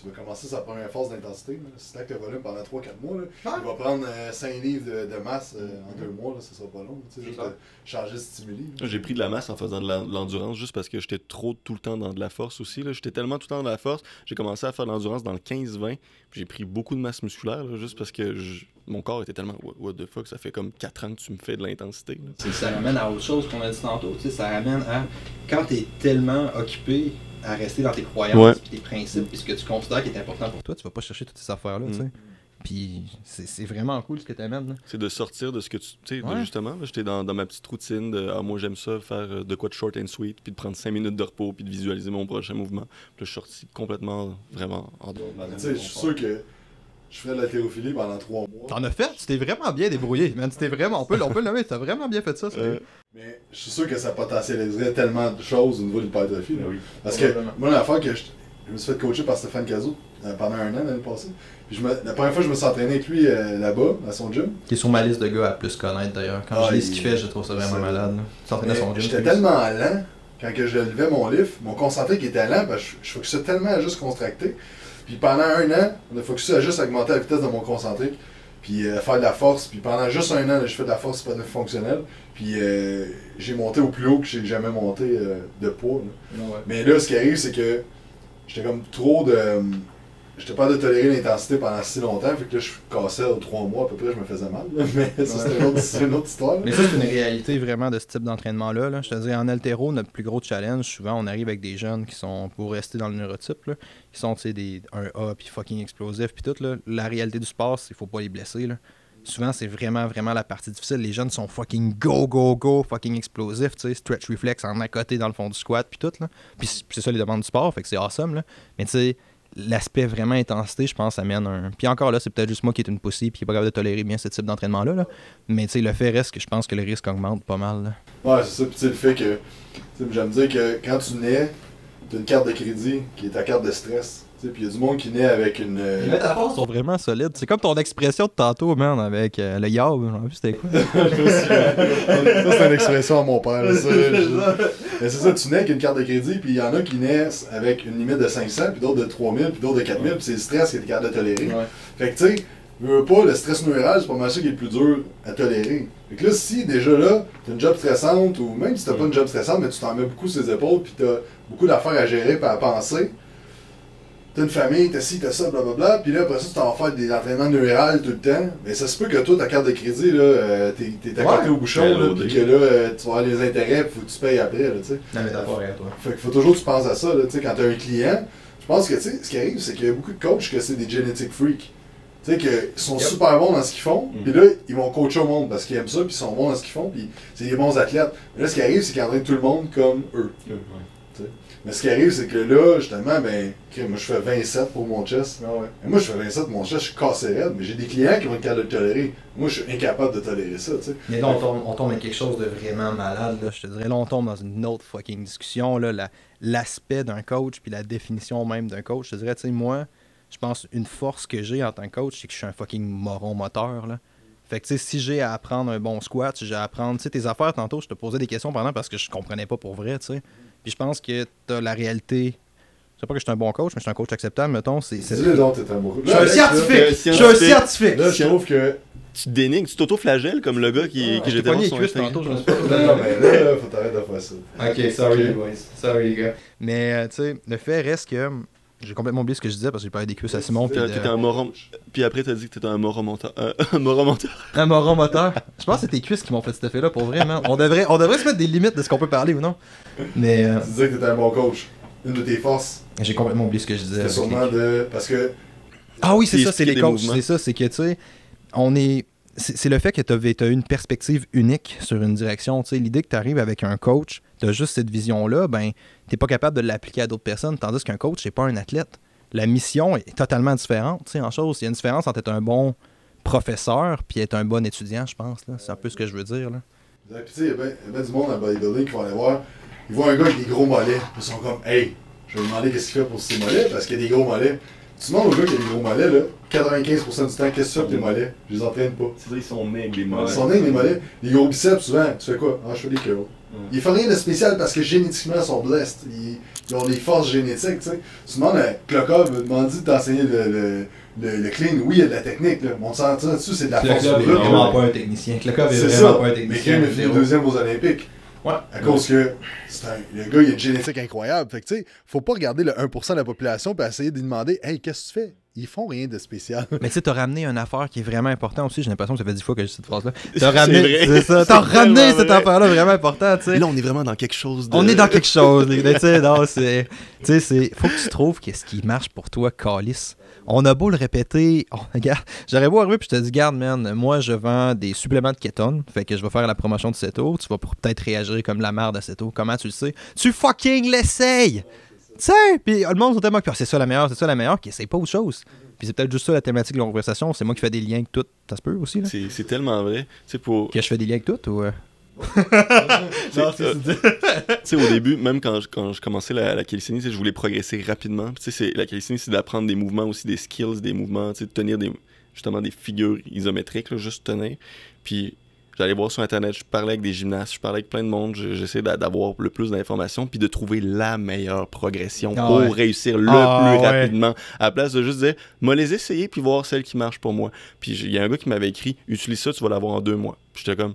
tu vas commencer sa première phase d'intensité. là. Si tu le volume pendant 3-4 mois, là, Ah. il va prendre 5 livres de, de masse euh, en deux mois, là, ça sera pas long. Tu sais, C'est juste euh, changer de stimuli. J'ai pris de la masse en faisant de de l'endurance juste parce que j'étais trop tout le temps dans de la force aussi. J'étais tellement tout le temps dans la force. J'ai commencé à faire de l'endurance dans le 15-20. puis J'ai pris beaucoup de masse musculaire là, juste parce que je- mon corps était tellement What- the fuck, ça fait comme 4 ans que tu me fais de l'intensité. ça ramène à autre chose qu'on a dit tantôt. Tu sais, ça ramène à quand tu es tellement occupé à rester dans tes croyances, Ouais. puis tes principes, puis ce que tu considères qui est important pour Toi, tu vas pas chercher toutes ces affaires-là, Mm. tu sais. Puis c'est vraiment cool ce que t'amènes. là. C'est de sortir de ce que tu. Tu sais, Ouais. justement, là, j'étais dans, dans ma petite routine de Ah, moi j'aime ça, faire euh, de quoi de short and sweet, puis de prendre 5 minutes de repos, puis de visualiser mon prochain mouvement. Puis là, je suis sorti complètement, vraiment en dehors. de ma Tu sais, je suis sûr que je ferais de l'haltérophilie pendant 3 mois. T'en as fait, tu t'es vraiment bien débrouillé, man. Tu t'es vraiment, on peut, on peut le nommer, t'as vraiment bien fait ça. Euh, Mais je suis sûr que ça potentialiserait tellement de choses au niveau de l'hypertrophie. oui. Parce que moi, l'affaire que je, je me suis fait coacher par Stéphane Cazot euh, pendant un an l'année passée. Puis je me, la première fois que je me suis entraîné avec lui euh, là-bas, à son gym. Qui est sur ma liste de gars à plus connaître d'ailleurs. Quand Ah, je lis ce qu'il fait, je trouve ça vraiment malade. à son gym. J'étais tellement lent quand que je levais mon lift, mon concentré qui était lent, parce que je, je focusais tellement à juste contracter. Puis pendant un an, on a focusé à juste augmenter la vitesse de mon concentrique, puis euh, faire de la force. Puis pendant juste un an, je fais de la force pas fonctionnelle. Puis euh, j'ai monté au plus haut que j'ai jamais monté euh, de poids. là. Ouais. Mais là, ce qui arrive, c'est que j'étais comme trop de. J'étais pas de tolérer l'intensité pendant si longtemps, fait que là, je cassais aux trois mois à peu près, je me faisais mal. là. Mais ça, c'est une, autre- c'est une autre histoire. là. Mais ça, c'est une réalité vraiment de ce type d'entraînement-là. là. Je te dis, en altéro, notre plus gros challenge, souvent, on arrive avec des jeunes qui sont, pour rester dans le neurotype, là, qui sont, tu sais, des, un A, puis fucking explosif, puis tout. Là. La réalité du sport, c'est qu'il faut pas les blesser. Là. Souvent, c'est vraiment, vraiment la partie difficile. Les jeunes sont fucking go, go, go, fucking explosifs, tu sais, stretch reflex en à côté dans le fond du squat, puis tout. Là. Puis c'est puis c'est ça les demandes du sport, fait que c'est awesome. Là. Mais tu sais, l'aspect vraiment intensité, je pense, amène un. Puis encore là, c'est peut-être juste moi qui est une pussy puis qui est pas capable de tolérer bien ce type d'entraînement-là. là. Mais le fait reste que je pense que le risque augmente pas mal. là. Ouais, c'est ça. Puis le fait que. J'aime dire que quand tu nais, tu as une carte de crédit qui est ta carte de stress. Sais, Puis il y a du monde qui naît avec une. euh, Les métaphores sont vraiment solides. C'est comme ton expression de tantôt, man, avec euh, le yab. Je m'en rappelle plus c'était quoi. ça, c'est une expression à mon père. ça, je- Mais c'est ça, tu nais avec une carte de crédit, puis il y en a qui naissent avec une limite de 500, puis d'autres de 3000, puis d'autres de 4000, puis c'est le stress qui est capable de tolérer. Ouais. Fait que tu sais, veux pas, le stress neural, c'est pas mal ça qui est le plus dur à tolérer. Fait que là, si déjà là, t'as une job stressante, ou même si t'as pas une job stressante, mais tu t'en mets beaucoup sur les épaules, puis t'as beaucoup d'affaires à gérer et à penser, t'as une famille, t'as ci, t'as ça, blablabla, puis là, après ça, tu t'en vas faire des entraînements neurales tout le temps, mais ça se peut que toi, ta carte de crédit, là, euh, t'es t'es à côté Ouais. au bouchon, là, puis que là, euh, tu vas avoir les intérêts, faut que tu payes après, là, tu sais. La métaphore est à toi. Fait qu'il faut toujours que tu penses à ça, là, tu sais, quand t'as un client. Je pense que, tu sais, ce qui arrive, c'est qu'il y a beaucoup de coachs que c'est des genetic freaks. Tu sais, qu'ils sont Yep. super bons dans ce qu'ils font, Mm. puis là, ils vont coacher au monde parce qu'ils aiment ça, puis ils sont bons dans ce qu'ils font, puis c'est des bons athlètes. Mais là, ce qui arrive, c'est qu'ils entraînent tout le monde comme eux. Mais ce qui arrive, c'est que là, justement, ben, moi je fais 27 pour mon chest. Mais moi je fais 27 pour mon chest, je suis cassé raide, mais j'ai des clients qui vont être capables de le tolérer. Moi je suis incapable de tolérer ça, tu sais. Mais là, on tombe, on tombe dans quelque chose de vraiment malade. Là. Je te dirais, là, on tombe dans une autre fucking discussion. Là, la- l'aspect d'un coach, puis la définition même d'un coach. Je te dirais, tu sais, moi, je pense une force que j'ai en tant que coach, c'est que je suis un fucking moron moteur. Là. Fait que, tu sais, si j'ai à apprendre un bon squat, si j'ai à apprendre, tu sais, tes affaires, tantôt, je te posais des questions pendant parce que je comprenais pas pour vrai, tu sais. Puis je pense que t'as la réalité. Je sais pas que je suis un bon coach, mais je suis un coach acceptable, mettons. C'est, c'est... Dis-le donc, t'es un beau Je suis un scientifique! Je suis un scientifique. Là, je trouve que. Tu te dénigres, tu t'auto-flagelles comme le gars qui, Ah, qui les sur cuisses Instagram. tantôt, je me suis pas Non, mais là, là, faut t'arrêter de faire ça. Ok, sorry, Ok. boys. Sorry, les gars. Mais, euh, tu sais, le fait reste que. J'ai complètement oublié ce que je disais parce que j'ai parlé des cuisses à Simon. Puis T'étais un moron. Puis après, t'as dit que t'étais un moron menteur. Euh, un moron menteur. Un moron moteur. Je pense que c'est tes cuisses qui m'ont fait cet effet-là, pour vrai, man. On devrait, on devrait se mettre des limites de ce qu'on peut parler ou non? Mais euh, Tu disais que t'étais un bon coach. Une de tes forces, j'ai complètement oublié ce que je disais. avec sûrement les- de. Parce que. Ah oui, c'est C'est ça, c'est les coachs. C'est ça, c'est que, tu sais, on est. C'est c'est le fait que tu as, une perspective unique sur une direction. Tu sais, l'idée que tu arrives avec un coach, tu as juste cette vision-là, ben, tu pas capable de l'appliquer à d'autres personnes. Tandis qu'un coach, c'est pas un athlète. La mission est totalement différente. Tu sais, en chose, il y a une différence entre être un bon professeur puis être un bon étudiant, je pense. là. C'est un peu ce que je veux dire. Là. Puis tu sais, il y a bien bien du monde dans le bodybuilding qui vont aller voir. Ils voient un gars avec des gros mollets. Puis ils sont comme, hey, je vais lui demander qu'est-ce qu'il fait pour ses mollets parce qu'il y a des gros mollets. Tu demandes au gars qui a des gros mollets, là, 95% du temps, qu'est-ce que tu fais pour tes mollets? Je les entraîne pas. C'est ça, ils sont nés avec des Ils sont nés avec des mollets. Les gros biceps, souvent, tu fais quoi? Ah, je fais des curls. Ils font rien de spécial parce que génétiquement, ils sont blessed. Ils, ils ont des forces génétiques, tu sais. Tu demandes à Klokov, demande de t'enseigner le, le, le, le clean. Oui, il y a de la technique, là. Mon sentiment dessus, c'est de la force Klokov est brute. vraiment là. pas un technicien. Klokov est C'est vraiment ça. pas un Mais technicien. Kim est fini Zéro. deuxième aux Olympiques. Ouais. À cause que un, le gars, il a une génétique incroyable. Fait que, tu sais, faut pas regarder le 1% de la population et essayer de lui demander Hey, qu'est-ce que tu fais? Ils font rien de spécial. Mais tu sais, t'as ramené une affaire qui est vraiment importante aussi. J'ai l'impression que ça fait dix fois que j'ai cette phrase-là. T'as ramené, c'est ça. T'as ramené cette affaire-là vraiment importante, tu sais. Là, on est vraiment dans quelque chose de. On est dans quelque chose. Tu sais, non, c'est. Tu sais, c'est. Faut que tu trouves qu'est-ce qui marche pour toi, Calis. On a beau le répéter. Oh, regarde, j'aurais beau arriver puis je te dis, garde, man, moi, je vends des suppléments de kétone. Fait que je vais faire la promotion de Ceto. Tu vas peut-être réagir comme la merde à Ceto. Comment tu le sais? Tu fucking l'essayes Tu sais, puis le monde sont tellement que c'est ça la meilleure, c'est ça la meilleure, qui essaye pas autre chose. Puis c'est peut-être juste ça la thématique de la conversation. C'est moi qui fais des liens avec tout. Ça se peut aussi, là. C'est c'est tellement vrai. Tu sais, pour. Que je fais des liens avec tout ou. euh? Non, c'est- euh, Tu sais, au début, même quand je, quand je commençais la, la calisthénie, je voulais progresser rapidement. Puis, tu sais, c'est- la calisthénie, c'est d'apprendre des mouvements aussi, des skills, des mouvements, tu sais, de tenir des, justement des figures isométriques, là, juste tenir. Puis j'allais voir sur Internet, je parlais avec des gymnastes, je parlais avec plein de monde, je- j'essaie d'a- d'avoir le plus d'informations, puis de trouver la meilleure progression Ah pour ouais. réussir le Ah plus ouais. rapidement. À la place de juste dire, moi les essayer, puis voir celle qui marche pour moi. Puis il y a un gars qui m'avait écrit, utilise ça, tu vas l'avoir en deux mois. Puis j'étais comme,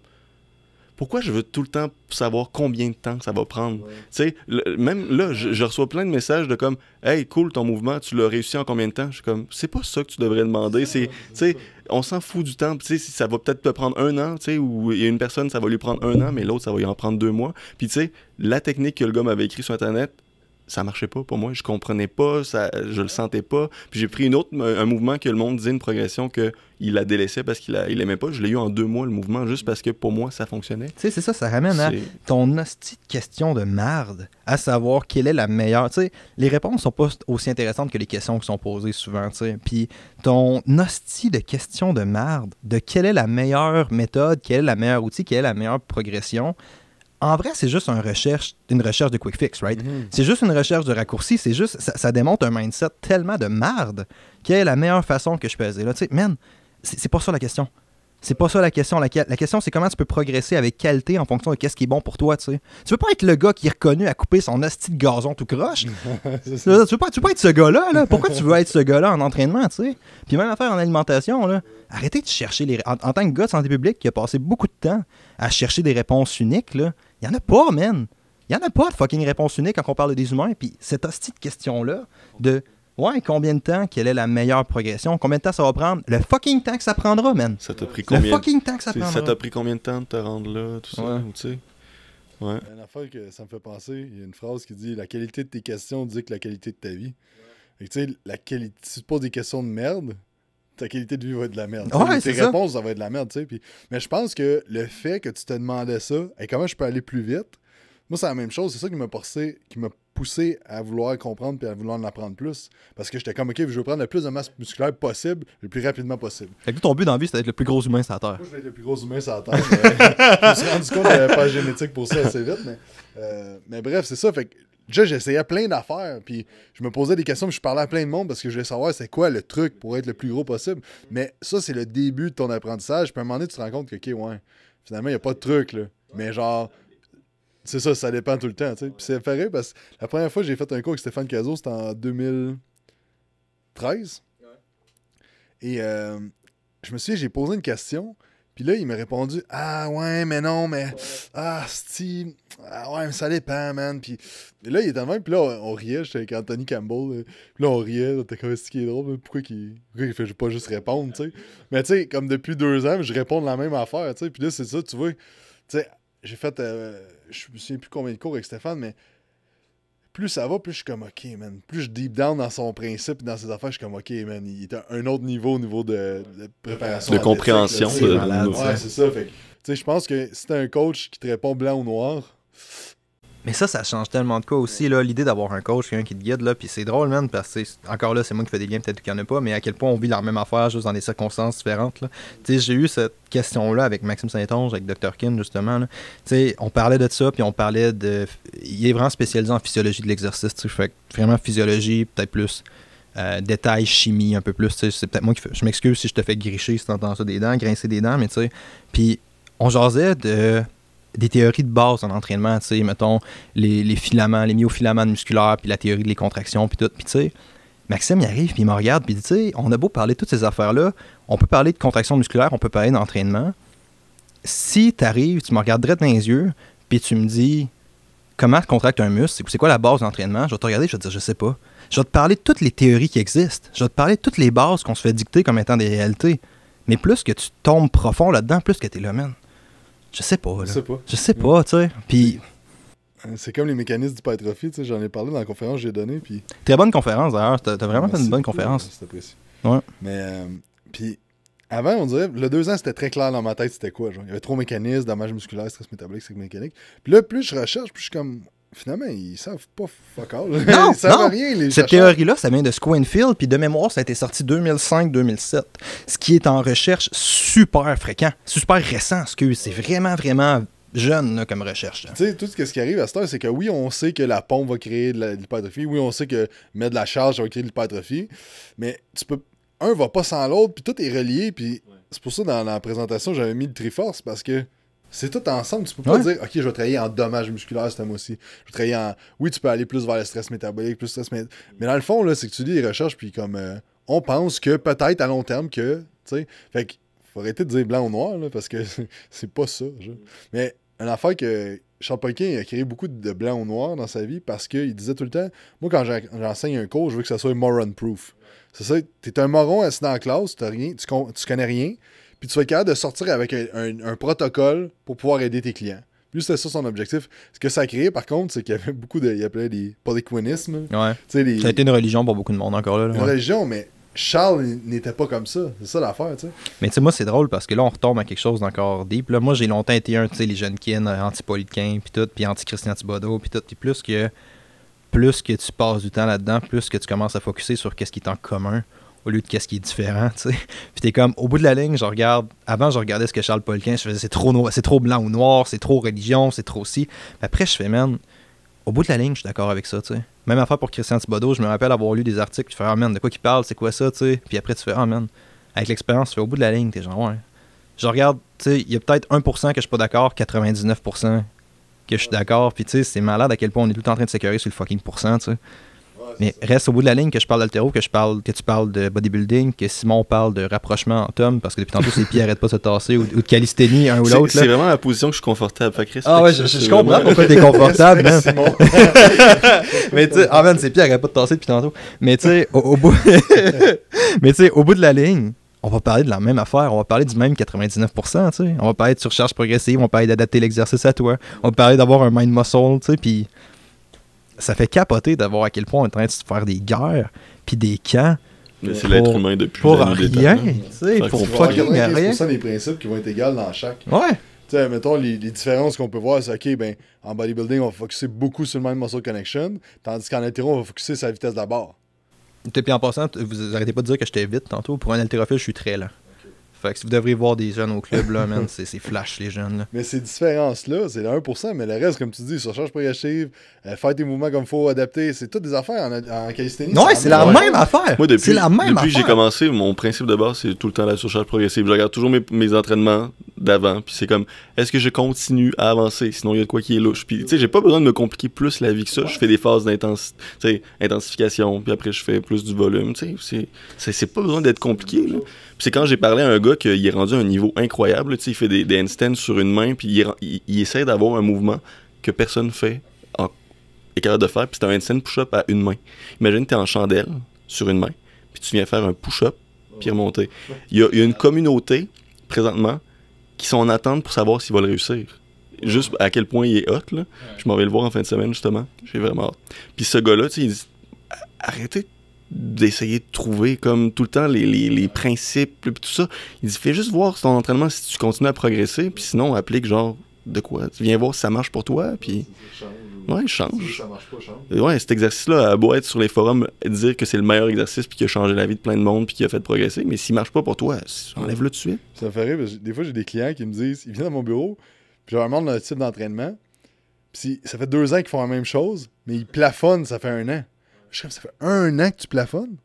pourquoi je veux tout le temps savoir combien de temps ça va prendre? Tu sais, le- même là, je, je reçois plein de messages de comme, hey, cool ton mouvement, tu l'as réussi en combien de temps? Je suis comme, c'est pas ça que tu devrais demander. C'est, tu sais, on s'en fout du temps. Tu sais, si ça va peut-être te prendre un an, tu sais, ou il y a une personne, ça va lui prendre un an, mais l'autre, ça va lui en prendre deux mois. Puis tu sais, la technique que le gars m'avait écrit sur Internet, ça marchait pas pour moi. Je comprenais pas, ça, je le sentais pas. Puis j'ai pris une autre, un mouvement que le monde disait une progression que il la délaissait parce qu'il a- il aimait pas. Je l'ai eu en deux mois le mouvement juste parce que pour moi ça fonctionnait. Tu sais, c'est ça, ça ramène à ton hostie de question de marde, à savoir quelle est la meilleure. Tu sais, les réponses sont pas aussi intéressantes que les questions qui sont posées souvent, tu sais. Puis ton hostie de question de marde, de quelle est la meilleure méthode, quel est le meilleur outil, quelle est la meilleure progression. En vrai, c'est juste un recherche, une recherche de quick fix, right? C'est juste une recherche de raccourci, c'est juste, ça, ça démontre un mindset tellement de marde. Quelle est la meilleure façon que je peux aider là? Tu sais, man, c'est pas ça la question. C'est pas ça la question. La, la question, c'est comment tu peux progresser avec qualité en fonction de qu'est-ce qui est bon pour toi, tu sais. Tu veux pas être le gars qui est reconnu à couper son hostie de gazon tout croche. Tu, veux, tu veux pas, tu veux pas être ce gars-là, là. Pourquoi tu veux être ce gars-là en entraînement, tu sais? Puis même affaire en alimentation, là. Arrêtez de chercher les... En, en tant que gars de santé publique qui a passé beaucoup de temps à chercher des réponses uniques, là, y en a pas, man. Y en a pas de fucking réponse unique quand on parle des humains. Puis cette hostie de question-là, de... Ouais, combien de temps, quelle est la meilleure progression? Combien de temps ça va prendre? Le fucking temps que ça prendra, man. Ça t'a pris Le combien fucking temps que ça prendra. Ça t'a pris combien de temps de te rendre là, tout ça, Ouais. ou tu sais? Ouais. Une affaire que ça me fait penser, il y a une phrase qui dit La qualité de tes questions dit que la qualité de ta vie. Que, tu sais, la qualité, si tu te poses des questions de merde, ta qualité de vie va être de la merde. Ouais, tes ça. réponses, ça va être de la merde, tu sais. puis- Mais je pense que le fait que tu te demandais ça, et comment je peux aller plus vite, moi, c'est la même chose. C'est ça qui m'a poussé, qui m'a poussé à vouloir comprendre puis à vouloir en apprendre plus. Parce que j'étais comme, OK, je veux prendre le plus de masse musculaire possible, le plus rapidement possible. Fait que ton but dans la vie, c'est d'être le plus gros humain sur la Terre. Moi, je vais être le plus gros humain sur la Terre. je me suis rendu compte qu'il n'y avait pas de génétique pour ça assez vite. Mais, euh, mais bref, c'est ça. Fait que déjà, j'essayais plein d'affaires. Puis je me posais des questions. Puis je parlais à plein de monde parce que je voulais savoir c'est quoi le truc pour être le plus gros possible. Mais ça, c'est le début de ton apprentissage. Puis à un moment donné, tu te rends compte que, OK, ouais, finalement, il n'y a pas de truc. Là. Mais genre. C'est ça, ça dépend tout le temps. tu sais. Puis c'est rire parce que la première fois que j'ai fait un cours avec Stéphane Cazot, c'était en 2013. Et euh, je me suis dit, j'ai posé une question. Puis là, il m'a répondu Ah ouais, mais non, mais. Ah, Steve. Ah ouais, mais ça dépend, man. Puis et là, il était en même. Puis là, on, riait. J'étais avec Anthony Campbell. là. Puis là, on riait. On était comme ce qui est drôle. Pourquoi il, pourquoi il fait pas juste répondre, tu sais. Mais tu sais, comme depuis deux ans, je réponds de la même affaire, tu sais. Puis là, c'est ça, tu vois. Tu sais, j'ai fait. euh, je me souviens plus combien de cours avec Stéphane, mais plus ça va, plus je suis comme, OK, man. Plus je deep down dans son principe et dans ses affaires, je suis comme, OK, man. Il est à un autre niveau au niveau de, de préparation. De compréhension là, de- malade, de- Ouais, c'est ça. Fait tu sais, je pense que si t'as un coach qui te répond blanc ou noir, Mais ça, ça change tellement de quoi aussi, là, l'idée d'avoir un coach, quelqu'un qui te guide, là, puis c'est drôle, man, parce que, encore là, c'est moi qui fais des liens, peut-être qu'il n'y en a pas, mais à quel point on vit la même affaire, juste dans des circonstances différentes, là. Tu sais, j'ai eu cette question-là avec Maxime Saint-Onge, avec Dr. Kin, justement, là. Tu sais, on parlait de ça, puis on parlait de... Il est vraiment spécialisé en physiologie de l'exercice, tu fait vraiment physiologie, peut-être plus... euh, détails, chimie, un peu plus, c'est peut-être moi qui fais... Je m'excuse si je te fais gricher, si t'entends ça des dents, grincer des dents, mais tu sais... Puis on jasait de des théories de base en entraînement, tu sais, mettons, les, filaments, les myofilaments musculaires, puis la théorie de les contractions, puis tout. Puis tu sais, Maxime, il arrive, puis il me regarde, puis il dit, tu sais, on a beau parler de toutes ces affaires-là, on peut parler de contraction musculaire, on peut parler d'entraînement. Si tu arrives, tu me regardes direct dans les yeux, puis tu me dis, comment tu contractes un muscle, c'est- c'est quoi la base d'entraînement, je vais te regarder, je vais te dire, je sais pas. Je vais te parler de toutes les théories qui existent. Je vais te parler de toutes les bases qu'on se fait dicter comme étant des réalités. Mais plus que tu tombes profond là-dedans, plus que t'es là, man. Je sais pas, je là. sais pas. Je sais pas, tu sais. Puis, Euh, C'est comme les mécanismes d'hypertrophie, tu sais, j'en ai parlé dans la conférence que j'ai donnée, puis... très bonne conférence d'ailleurs. T'as vraiment fait une bonne conférence. euh, C'était précis. Ouais. Mais, euh, puis, avant, on dirait, le deux ans, c'était très clair dans ma tête, c'était quoi, genre. Il y avait trop de mécanismes, dommages musculaires, stress métabolique, stress mécanique. Puis là, plus je recherche, plus je suis comme... Finalement, ils savent pas fuck all. Non, ils savent non. rien, les Cette chercheurs. théorie-là, ça vient de Squinfield, puis de mémoire, ça a été sorti 2005-2007. Ce qui est en recherche super fréquent, super récent, excuse. C'est vraiment, vraiment jeune là, comme recherche. Tu sais, tout ce qui arrive à cette heure, c'est que oui, on sait que la pompe va créer de l'hypertrophie. Oui, on sait que mettre de la charge ça va créer de l'hypertrophie. Mais tu peux. Un va pas sans l'autre, puis tout est relié. Puis c'est pour ça, dans la présentation, j'avais mis le Triforce parce que c'est tout ensemble. Tu peux pas Ouais. dire, OK, je vais travailler en dommages musculaires ce mois-ci. Je vais travailler en. Oui, tu peux aller plus vers le stress métabolique, plus stress. mé- Mais dans le fond, là, c'est que tu lis les recherches, puis comme. euh, on pense que peut-être à long terme que. Tu sais. Fait que faut arrêter de dire blanc ou noir, là, parce que c'est pas ça. genre. Mais une affaire que Charles Paquin a créé beaucoup de blanc ou noir dans sa vie parce qu'il disait tout le temps Moi, quand j'en- j'enseigne un cours, je veux que ça soit moron-proof. C'est ça, t'es un moron assis dans la classe, t'as rien, tu, con- tu connais rien, puis tu vas être capable de sortir avec un, un- un protocole pour pouvoir aider tes clients. Lui, c'était ça son objectif. Ce que ça a créé, par contre, c'est qu'il y avait beaucoup de. Il appelait des polyquinismes. Ouais. les, Ça a été une religion pour beaucoup de monde encore là. là, une ouais. religion, mais Charles n'était pas comme ça. C'est ça l'affaire, tu sais. Mais tu sais, moi, c'est drôle parce que là, on retombe à quelque chose d'encore deep. Là, moi, j'ai longtemps été un, tu sais, les jeunes kin, euh, anti-Poliquin, puis tout, puis anti-Christian Thibodeau, puis tout. Puis plus que, plus que tu passes du temps là-dedans, plus que tu commences à focuser sur qu'est-ce qui est en commun au lieu de qu'est-ce qui est différent, tu sais. Puis t'es comme, au bout de la ligne, je regarde, avant, je regardais ce que Charles Poliquin, je faisais, c'est trop, c'est trop blanc ou noir, c'est trop religion, c'est trop ci. Mais après, je fais, man, au bout de la ligne, je suis d'accord avec ça, tu sais. Même affaire pour Christian Thibodeau, je me rappelle avoir lu des articles, tu fais, ah man, de quoi qu'il parle, c'est quoi ça, tu sais. Puis après, tu fais, ah man, avec l'expérience, tu fais, au bout de la ligne, t'es genre, ouais. je regarde, tu sais, il y a peut-être 1% que je suis pas d'accord, 99% que je suis d'accord. Puis tu sais, c'est malade à quel point on est tout en train de s'écœurer sur le fucking pourcent, tu sais. Mais reste au bout de la ligne que je parle d'altéro, que je parle, que tu parles de bodybuilding, que Simon parle de rapprochement en tome, parce que depuis tantôt ses pieds arrêtent pas de se tasser, ou, ou de calisthénie, un ou l'autre. c'est vraiment la position que je suis confortable. Que Ah ouais, je, comprends pourquoi t'es confortable. Simon. Mais tu sais, ah man, ses pieds arrêtent pas de tasser depuis tantôt. Mais tu sais, au, au bout... Mais tu sais, au bout de la ligne, on va parler de la même affaire, on va parler du même 99%, tu sais. On va parler de surcharge progressive, on va parler d'adapter l'exercice à toi, on va parler d'avoir un mind muscle, tu sais, puis ça fait capoter d'avoir à quel point on est en train de se faire des guerres, puis des camps, Mais c'est Pour- l'être humain depuis pour rien, tu sais, pour fucking rien. 95% des principes qui vont être égaux dans chaque. Ouais. Tu sais, mettons, les, les différences qu'on peut voir, c'est OK, ben, en bodybuilding, on va focuser beaucoup sur le mind muscle connection, tandis qu'en haltéro, on va focuser sur la vitesse de barre. Et puis en passant, vous arrêtez pas de dire que j'étais vite tantôt. Pour un haltérophile, je suis très lent. Fait que si vous devriez voir des jeunes au club, là, man, c'est c'est flash, les jeunes, là. Mais ces différences-là, c'est le 1%, mais le reste, comme tu dis, surcharge progressive, euh, faire tes mouvements comme il faut, adapter, c'est toutes des affaires en, en calisthénie. Ouais, c'est la Ouais. même affaire. Moi, depuis, c'est la même depuis que j'ai commencé, mon principe de base, c'est tout le temps la surcharge progressive. Je regarde toujours mes, mes entraînements d'avant, puis c'est comme, est-ce que je continue à avancer? Sinon, il y a de quoi qui est louche. Puis, tu sais, j'ai pas besoin de me compliquer plus la vie que ça. Je fais des phases d'intensification, puis après, je fais plus du volume. Tu sais, c'est- pas besoin d'être compliqué, là. Puis c'est quand j'ai parlé à un gars qu'il est rendu à un niveau incroyable. Tu sais, il fait des, des handstands sur une main, puis il, il- il essaie d'avoir un mouvement que personne fait en, est capable de faire, puis c'est un handstand push-up à une main. Imagine, tu es en chandelle sur une main, puis tu viens faire un push-up, puis remonter. Il y, a, il y a une communauté, présentement, qui sont en attente pour savoir s'il va le réussir. Juste à quel point il est hot, là. Je m'en vais le voir en fin de semaine, justement. J'ai vraiment hâte. Puis ce gars-là, tu sais, il dit arrêtez d'essayer de trouver comme tout le temps les, les, les principes puis tout ça. Il dit fais juste voir ton entraînement si tu continues à progresser puis sinon applique genre de quoi. Viens voir si ça marche pour toi puis ouais, change. Ça marche pas, change. Et Ouais, cet exercice-là a beau être sur les forums dire que c'est le meilleur exercice puis qui a changé la vie de plein de monde puis qui a fait progresser, mais s'il marche pas pour toi, enlève-le tout de suite. Ça me fait rire, parce que des fois, j'ai des clients qui me disent, ils viennent dans mon bureau, puis je leur demande le type d'entraînement, puis ça fait deux ans qu'ils font la même chose, mais ils plafonnent, ça fait un an. Je comme, ça fait un an que tu plafonnes?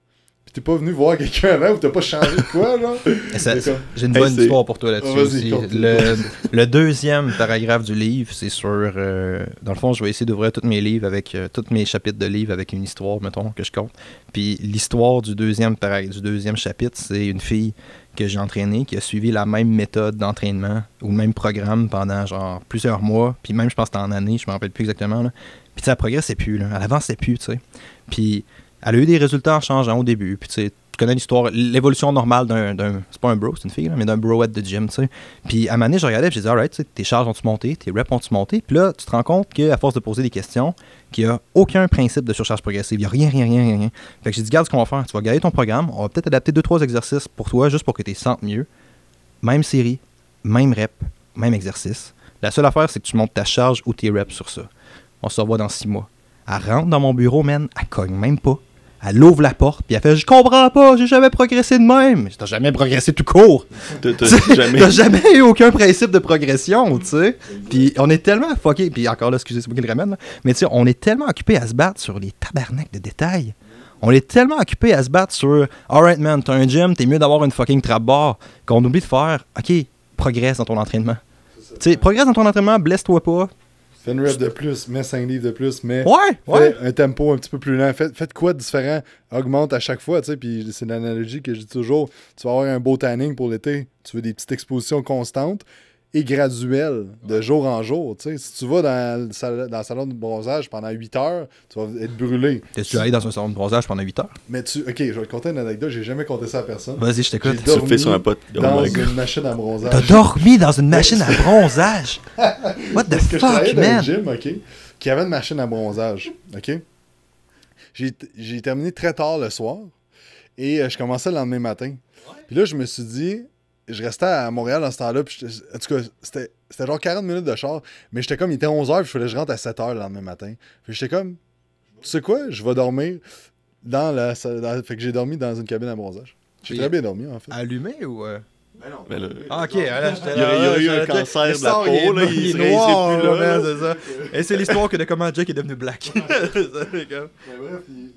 Puis t'es pas venu voir quelqu'un avant ou t'as pas changé de quoi, là? Ça- J'ai une bonne histoire pour toi là-dessus aussi. continue. Le, le deuxième paragraphe du livre, c'est sur. euh, dans le fond, je vais essayer d'ouvrir tous mes livres avec. euh, tous mes chapitres de livres avec une histoire, mettons, que je compte. Puis l'histoire du deuxième, du deuxième chapitre, c'est une fille que j'ai entraînée qui a suivi la même méthode d'entraînement ou le même programme pendant genre plusieurs mois. Puis même, je pense que c'était en année, je me rappelle plus exactement. Là. Puis tu sais, elle progressait plus, là. elle avançait plus, tu sais. Puis elle a eu des résultats en changeant au début. Puis tu connais l'histoire, l'évolution normale d'un. C'est pas un bro, c'est une fille, mais d'un broette de gym, tu sais. Puis à un moment donné, je regardais, puis je disais, alright, tes charges ont-tu monté, tes reps ont-tu monté? Puis là, tu te rends compte qu'à force de poser des questions, qu'il n'y a aucun principe de surcharge progressive. Il n'y a rien, rien, rien, rien. Fait que j'ai dit, regarde ce qu'on va faire. Tu vas garder ton programme, on va peut-être adapter deux, trois exercices pour toi, juste pour que tu te sentes mieux. Même série, même rep, même exercice. La seule affaire, c'est que tu montes ta charge ou tes reps sur ça. On se revoit dans six mois. Elle rentre dans mon bureau, man, elle cogne même pas. Elle ouvre la porte, puis elle fait Je comprends pas, j'ai jamais progressé de même. T'as jamais progressé tout court. T'as jamais. jamais eu aucun principe de progression, tu sais. Puis on est tellement fucké, puis encore là, excusez, c'est moi qui le ramène, là. mais tu sais, on est tellement occupé à se battre sur les tabarnaks de détails. On est tellement occupé à se battre sur Alright man, t'as un gym, t'es mieux d'avoir une fucking trap bar qu'on oublie de faire OK, progresse dans ton entraînement. Tu sais, progresse dans ton entraînement, blesse-toi pas. Fais une rep de plus, mets 5 livres de plus, mais Ouais, fais ouais. un tempo un petit peu plus lent. Faites, faites quoi de différent? Augmente à chaque fois, tu sais. Puis c'est l'analogie que je dis toujours. Tu vas avoir un beau tanning pour l'été. Tu veux des petites expositions constantes et graduelles, de jour en jour, tu sais. Si tu vas dans le, dans le salon de bronzage pendant 8 heures, tu vas être brûlé. T'es-tu allé dans un salon de bronzage pendant 8 heures? Mais tu. Ok, je vais te conter une anecdote. J'ai jamais conté ça à personne. Vas-y, je t'écoute. J'ai Surfer sur un pote. Oh dans une machine à bronzage. T'as dormi dans une machine à bronzage? What the que je fuck, dans un man? gym, OK, qui avait une machine à bronzage, OK? J'ai j'ai terminé très tard le soir et euh, je commençais le lendemain matin. Puis là, je me suis dit, je restais à Montréal dans ce temps-là, en tout cas, c'était c'était genre 40 minutes de char, mais j'étais comme, il était 11h, puis je fallait que je rentre à 7h le lendemain matin. Puis j'étais comme, tu sais quoi, je vais dormir dans la salle- dans- Fait que j'ai dormi dans une cabine à bronzage. J'ai Puis- très bien dormi, en fait. Allumé ou. euh? Mais là, Ah, ok, là, j'étais Il y aurait- il y aurait eu un cancer de la peau, il est- là, il il serait- noir, plus là, là. c'est ça. Et c'est l'histoire que de comment Jack est devenu black. C'est ça, gars. Mais bref, il-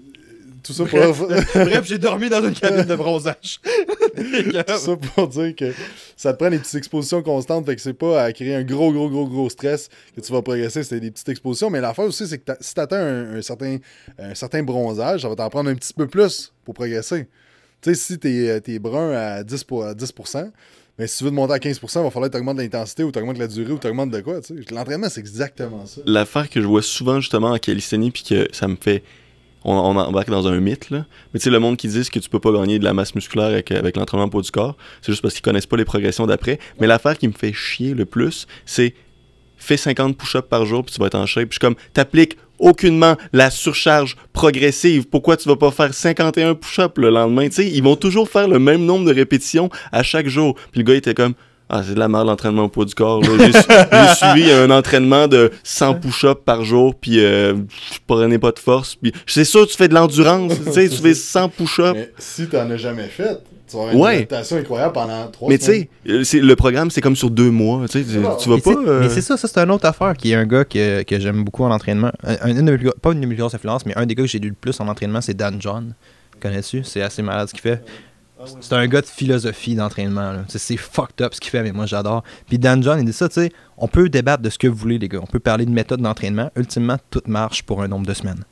tout ça pour, Bref, j'ai dormi dans une cabine de bronzage. tout ça pour dire que ça te prend des petites expositions constantes. Fait que c'est pas à créer un gros, gros, gros, gros stress que tu vas progresser. C'est des petites expositions. Mais l'affaire aussi, c'est que si tu atteins un, un certain, un certain bronzage, ça va t'en prendre un petit peu plus pour progresser. Tu sais, si t'es es brun à 10%, pour, à 10%, mais si tu veux te monter à 15%, il va falloir que tu augmentes l'intensité ou tu augmentes la durée ou tu augmentes de quoi. tu sais. L'entraînement, c'est exactement ça. L'affaire que je vois souvent justement en calisthénie, puis que ça me fait. On, on embarque dans un mythe, là. Mais tu sais, le monde qui dit que tu peux pas gagner de la masse musculaire avec, avec l'entraînement poids du corps, c'est juste parce qu'ils connaissent pas les progressions d'après. Mais l'affaire qui me fait chier le plus, c'est fais 50 push-ups par jour, puis tu vas être en shape. Puis je suis comme, t'appliques aucunement la surcharge progressive. Pourquoi tu vas pas faire 51 push-ups le lendemain? Sais, ils vont toujours faire le même nombre de répétitions à chaque jour. Puis le gars était comme, ah, c'est de la merde l'entraînement au poids du corps. J'ai su- j'ai suivi un entraînement de 100 push-ups par jour, puis euh, je prenais pas de force. Puis c'est sûr, tu fais de l'endurance, tu sais, tu fais 100 push-ups. Mais si tu n'en as jamais fait, tu vas avoir une Ouais. adaptation incroyable pendant 3 Mais tu sais, euh, le programme, c'est comme sur deux mois. Tu sais, tu- vas Mais pas. euh, Mais c'est ça, ça c'est une autre affaire qui est un gars que, que j'aime beaucoup en entraînement. Un, pas une de mes plus grosses influences, mais un des gars que j'ai lu le plus en entraînement, c'est Dan John. Connais-tu? C'est assez malade ce qu'il fait. C'est un gars de philosophie d'entraînement. C'est fucked up ce qu'il fait, mais moi j'adore. Puis Dan John, il dit ça, tu sais, on peut débattre de ce que vous voulez, les gars. On peut parler de méthode d'entraînement. Ultimement, tout marche pour un nombre de semaines.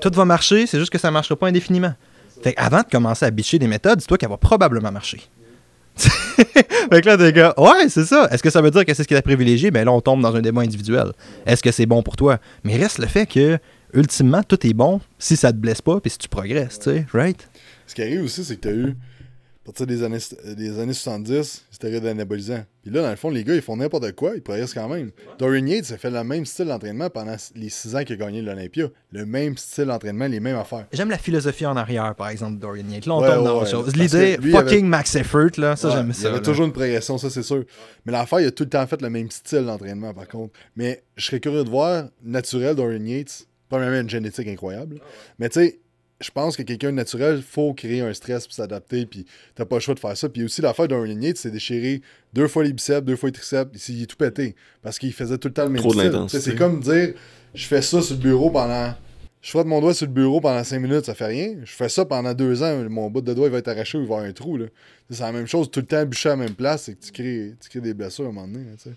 Tout va marcher, c'est juste que ça marchera pas indéfiniment. Fait avant de commencer à bitcher des méthodes, dis-toi qu'elle va probablement marcher. fait que là, des gars, ouais, c'est ça. Est-ce que ça veut dire que c'est ce qu'il a privilégié? Ben là, on tombe dans un débat individuel. Est-ce que c'est bon pour toi? Mais reste le fait que, ultimement, tout est bon si ça te blesse pas puis si tu progresses, tu sais, right? Ce qui arrive aussi, c'est que tu as eu, à partir des années, des années 70, stéroïdes anabolisants. Puis là, dans le fond, les gars, ils font n'importe quoi, ils progressent quand même. Dorian Yates a fait le même style d'entraînement pendant les 6 ans qu'il a gagné l'Olympia. Le même style d'entraînement, les mêmes affaires. J'aime la philosophie en arrière, par exemple, de Dorian Yates. Là, on Ouais, tombe dans ouais, autre chose. L'idée, fucking avait- max effort, là, ça, Ouais, j'aime Il y ça. avait là. toujours une progression, ça c'est sûr. Mais l'affaire, il a tout le temps fait le même style d'entraînement, par contre. Mais je serais curieux de voir, naturel, Dorian Yates, premièrement, une génétique incroyable. Mais tu sais, je pense que quelqu'un de naturel, faut créer un stress pour s'adapter, puis t'as pas le choix de faire ça. Puis aussi, l'affaire Dorian Yates, c'est déchirer deux fois les biceps, deux fois les triceps, ici, il est tout pété. Parce qu'il faisait tout le temps le même Trop de style. Tu C'est comme dire, je fais ça sur le bureau pendant... Je frotte mon doigt sur le bureau pendant 5 minutes, ça fait rien. Je fais ça pendant deux ans, mon bout de doigt il va être arraché ou il va y avoir un trou. là. C'est la même chose, tout le temps bûcher à la même place, c'est que tu crées, tu crées des blessures à un moment donné. tu.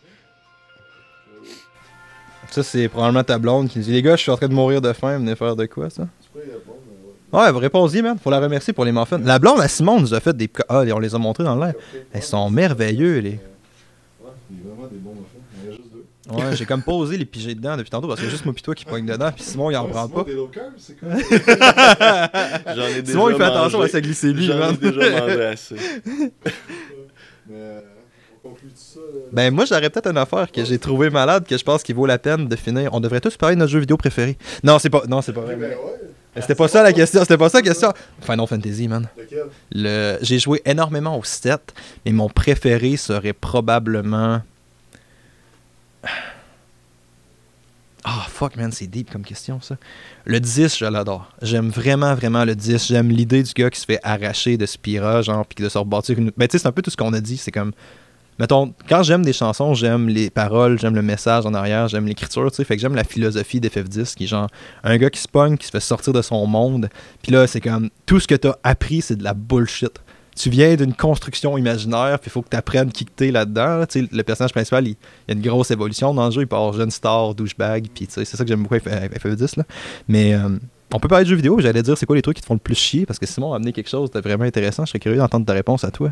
Ça, c'est probablement ta blonde qui dit Les gars, je suis en train de mourir de faim, venez faire de quoi, ça Ouais, réponds-y, man. Faut la remercier pour les muffins. La blonde à Simone nous a fait des. Ah, on les a montrés dans l'air. Elles sont merveilleux, les. Il y a vraiment des bons muffins, il y en a juste deux. Ouais, j'ai comme posé les pigés dedans depuis tantôt parce que c'est juste moi pis toi qui pogne dedans, puis Simon il en prend pas. Des low carb, c'est quoi? J'en ai déjà Simon il fait attention mangé. à sa glycémie, J'en ai man. déjà mangé assez. Mais euh, on conclut tout ça. là. Ben moi j'aurais peut-être une affaire que j'ai trouvé malade que je pense qu'il vaut la peine de finir. On devrait tous parler de notre jeu vidéo préféré. Non, c'est pas non, c'est pas vrai. Ben ouais, C'était pas ça la question, c'était pas ça la question. Final Fantasy, man. lequel? Le j'ai joué énormément au 7, mais mon préféré serait probablement Ah, fuck, man, c'est deep comme question, ça. Le 10, je l'adore. J'aime vraiment, vraiment le 10. J'aime l'idée du gars qui se fait arracher de Spira, genre, puis de se rebâtir une. Ben, tu sais, c'est un peu tout ce qu'on a dit. C'est comme. Mettons, quand j'aime des chansons, j'aime les paroles, j'aime le message en arrière, j'aime l'écriture, tu sais. Fait que j'aime la philosophie d'FF10, qui est genre un gars qui se qui se fait sortir de son monde. Puis là, c'est comme. Tout ce que t'as appris, c'est de la bullshit tu viens d'une construction imaginaire, puis il faut que tu apprennes qui t'es là-dedans. là. Le personnage principal, il, y a une grosse évolution dans le jeu. Il part jeune star, douchebag, puis tu sais, c'est ça que j'aime beaucoup avec FF10. Là. Mais euh, on peut parler de jeux vidéo. J'allais dire, c'est quoi les trucs qui te font le plus chier? Parce que Simon a amené quelque chose de vraiment intéressant. Je serais curieux d'entendre ta réponse à toi.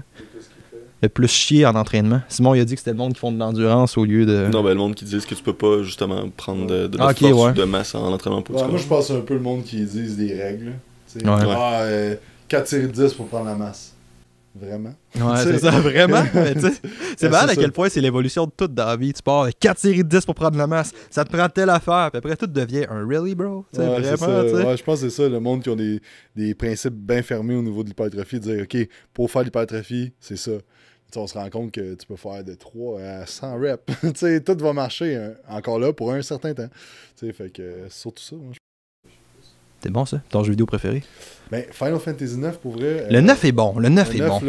Le plus chier en entraînement. Simon, il a dit que c'était le monde qui font de l'endurance au lieu de. Non, ben le monde qui dit que tu peux pas justement prendre de, de force ouais. de masse en entraînement pour Ouais, moi, je pense un peu le monde qui disent des règles. Ouais. Ah, euh, 4 séries de 10 pour prendre la masse. Vraiment? Ouais, c'est ça, vraiment. c'est c'est à quel point c'est l'évolution de tout dans la vie. Tu pars avec 4 séries de 10 pour prendre la masse. Ça te prend telle affaire. Puis après, tout devient un really, bro. Ouais, c'est vraiment. Ouais, je pense que c'est ça, le monde qui ont des, des principes bien fermés au niveau de l'hypertrophie, de dire, OK, pour faire l'hypertrophie, c'est ça. On se rend compte que tu peux faire de 3 à 100 reps. Tu sais, tout va marcher hein, encore là pour un certain temps. Tu sais, fait que euh, surtout ça. moi, C'est bon ça? Ton jeu vidéo préféré? Ben, Final Fantasy 9, pour vrai. Le euh, 9 est bon. Le 9 le est bon. 9,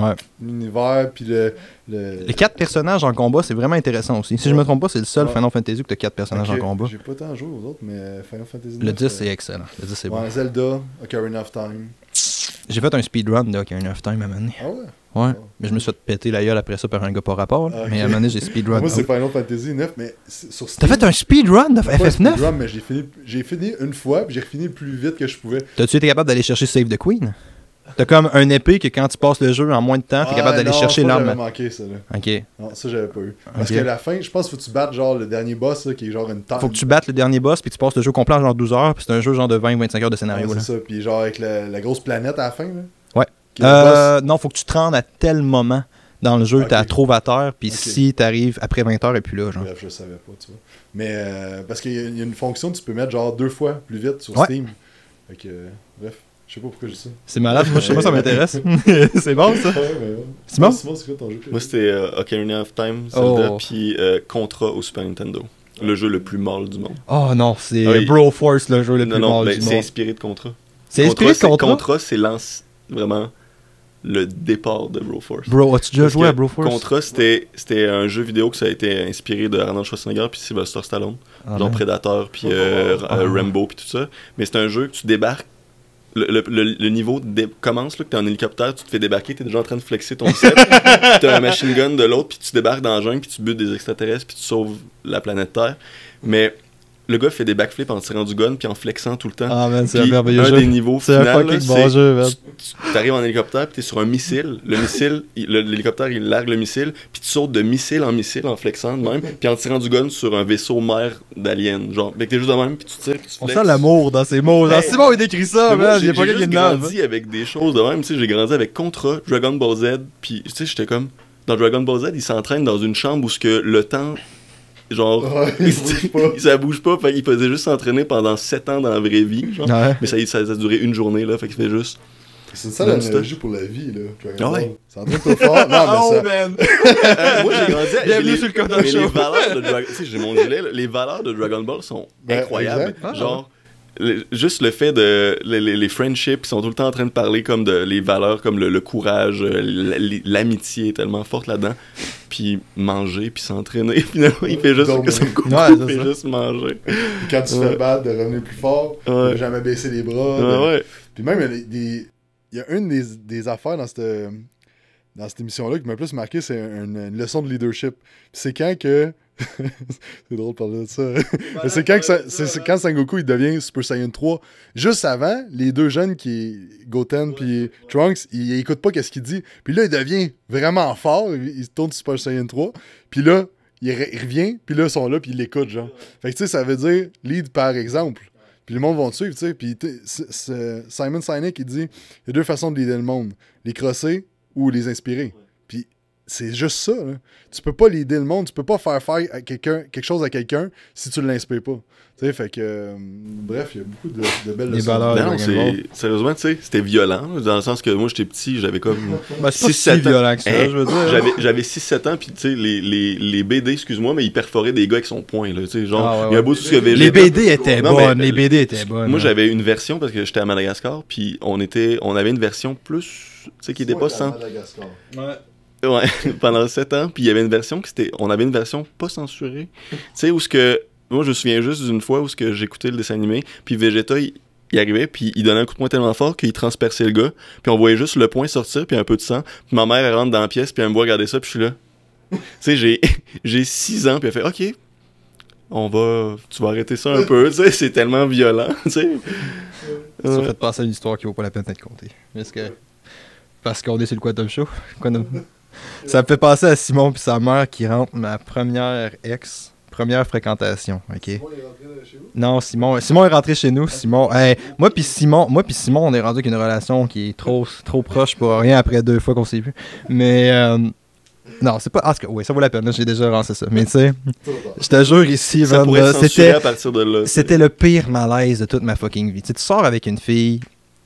là, Ouais. l'univers, puis le. le... Les quatre personnages en combat, c'est vraiment intéressant aussi. Si je me trompe pas, c'est le seul Ouais. Final Fantasy où tu as quatre personnages Ok, en combat. J'ai pas tant joué aux autres, mais Final Fantasy 9. Le 10, euh, c'est excellent. Le 10, c'est bon. Ouais, Zelda, Ocarina of Time. J'ai fait un speedrun de Ocarina of Time à un moment donné. Ah ouais? Ouais. Mais je me suis fait péter la gueule après ça par un gars pas rapport. là. Ah, ok. Mais à un moment donné, j'ai speedrun. Moi, c'est Final Fantasy 9, mais c'est- sur T'as Steam. fait un speedrun de pas un FF9? speedrun, mais j'ai fini, j'ai fini une fois, puis j'ai fini le plus vite que je pouvais. T'as-tu été capable d'aller chercher Save the Queen? T'as comme un épée que quand tu passes le jeu en moins de temps, t'es Ah, capable d'aller chercher l'arme. Manqué ça, là. Ok. Non, ça, j'avais pas eu. Parce Ok. que la fin, je pense qu'il faut que tu battes genre le dernier boss, là, qui est genre une tente. Faut que tu battes le dernier boss, puis tu passes le jeu complet en genre 12 heures, puis c'est un jeu genre de 20-25 heures de scénario. Ouais, là. c'est ça, puis genre avec la, la grosse planète à la fin, là. Euh, non, faut que tu te rendes à tel moment dans le jeu, Ok. t'as la à terre, puis si t'arrives après 20 heures et puis là, genre. Bref, je savais pas, tu vois. Mais euh, parce qu'il y, a- il y a une fonction que tu peux mettre genre deux fois plus vite sur Ouais. Steam. Fait que, euh, bref, je sais pas pourquoi je dis ça. C'est malade, moi, moi ça m'intéresse. c'est bon ça. Ouais, mais? Simon, c'est quoi ton jeu Moi, c'était euh, Ocarina of Time, Zelda, Oh. puis euh, Contra au Super Nintendo. Le jeu le plus mal du monde. Oh non, c'est Ah oui. Bro Force le jeu le non, plus non, mais du c'est monde. inspiré de Contra. C'est inspiré de c'est- Contra? Contra, c'est lance- vraiment le départ de Broforce. Bro, as-tu déjà joué à Bro Force? Contra, c'était c'était un jeu vidéo que ça a été inspiré de Arnold Schwarzenegger puis Sylvester Stallone. Ah, genre ben. Predator puis euh, Ah. euh, Rambo puis tout ça. Mais c'est un jeu que tu débarques. Le, le, le- le niveau dé- commence là, que t'es en hélicoptère, tu te fais débarquer, t'es déjà en train de flexer ton set, t'as un machine gun de l'autre, puis tu débarques dans la jungle, puis tu butes des extraterrestres, puis tu sauves la planète Terre. Mais le gars fait des backflips en tirant du gun, puis en flexant tout le temps. Ah man, c'est merveilleux un jeu. des niveaux C'est un fucking bon jeu, man. tu t'arrives en hélicoptère, puis t'es sur un missile. Le missile, il- le- l'hélicoptère, il largue le missile, puis tu sautes de missile en missile en flexant de même, puis en tirant du gun sur un vaisseau mère d'alien. Genre, que t'es juste de même, puis tu tires, puis tu On sent l'amour dans ces mots. Genre, Ben, Simon, il décrit ça, Mais man. Il j'ai pas j'ai grandi avec des choses de même, tu sais, j'ai grandi avec Contra, Dragon Ball Z, puis tu sais, j'étais comme dans Dragon Ball Z, il s'entraîne dans une chambre où ce que le temps genre Ouais, il bouge pas. ça bouge pas, fait qu'il faisait juste s'entraîner pendant 7 ans dans la vraie vie, genre. Ouais. Mais ça, ça, ça a duré une journée là, fait qu'il fait juste C'est une sale analogie pour la vie, là. Dragon Ah ouais. Ball. Ça entraîne trop fort. Non, Oh, mais ça. man. Euh, moi j'ai grandi avec les, sur le mais les valeurs de Dragon tu sais j'ai mon gilet là, les valeurs de Dragon Ball sont Ben, incroyables exact. Ah, genre le- juste le fait de les, les, les friendships ils sont tout le temps en train de parler comme de les valeurs comme le, le courage euh, l'amitié est tellement forte là-dedans puis manger puis s'entraîner finalement il fait juste que son coucou Ouais, c'est fait ça. juste manger Puis quand tu te Ouais. fais battre, de revenir plus fort, Ouais. de jamais baisser les bras. ouais, de- ouais. Puis même, il y a des- il y a une des, des affaires dans cette, dans cette émission-là qui m'a le plus marqué, c'est une, une leçon de leadership. Puis c'est quand que. c'est drôle de parler de ça. C'est quand, ça- c'est c'est quand Sangoku il devient Super Saiyan 3. Juste avant, les deux jeunes qui Goten puis Trunks, ils, ils écoutent pas qu'est-ce qu'il dit. Puis là, il devient vraiment fort. Il, il tourne Super Saiyan 3. Puis là, il, re- il revient. Puis là, ils sont là. Puis ils l'écoutent, genre. Fait que tu sais, ça veut dire lead par exemple. Puis le monde va te suivre, tu sais. Puis Simon Sinek, il dit il y a deux façons de leader le monde les crosser ou les inspirer. C'est juste ça. Là. Tu peux pas leader le monde, tu peux pas faire faire à quelqu'un, quelque chose à quelqu'un si tu l'inspires pas. Tu sais, fait que. euh, bref, il y a beaucoup de, de belles Les leçons. valeurs. Non, non, c'est sérieusement tu sais c'était violent dans le sens que moi j'étais petit j'avais comme Bah, c'est pas Six, si sept ans. violent que ça, Hein, je veux dire. J'avais, j'avais 6-7 ans, puis tu sais, les, les, les BD, excuse-moi, mais ils perforaient des gars avec son poing, là, tu sais, genre, Ah, ouais, il y a ouais. beau tout ce qu'il y avait. Les BD étaient Non, mais- bonnes, les BD étaient bonnes. Moi, hein. j'avais une version parce que j'étais à Madagascar, puis on était, on avait une version plus, tu sais, qui était pas sans, Madagascar. Ouais, pendant 7 ans, puis il y avait une version qui c'était, on avait une version pas censurée, tu sais, où ce que, moi, je me souviens juste d'une fois où ce que j'écoutais le dessin animé, puis Vegeta, il, il arrivait, puis il donnait un coup de poing tellement fort qu'il transperçait le gars, puis on voyait juste le poing sortir, puis un peu de sang, puis ma mère, elle rentre dans la pièce, puis elle me voit regarder ça, puis je suis là. tu sais, j'ai, j'ai 6 ans, puis elle fait, OK, on va, tu vas arrêter ça un peu, tu sais, c'est tellement violent, tu sais. Ça Ouais. fait passer à une histoire qui vaut pas la peine d'être contée. Est-ce que... Parce qu'on est sur le Quantum Show. Quantum- Ça me fait passer à Simon puis sa mère qui rentre ma première ex, première fréquentation, ok? Non, Simon, Simon est rentré chez nous. Simon, hey, moi puis Simon, moi puis Simon, on est rendu avec une relation qui est trop, trop proche pour rien après deux fois qu'on s'est vu. Mais euh, non, c'est pas. Ah, oui, ça vaut la peine. J'ai déjà lancé ça. Mais tu sais, je te jure ici, c'était c'était le pire malaise de toute ma fucking vie. Tu sais, tu sors avec une fille,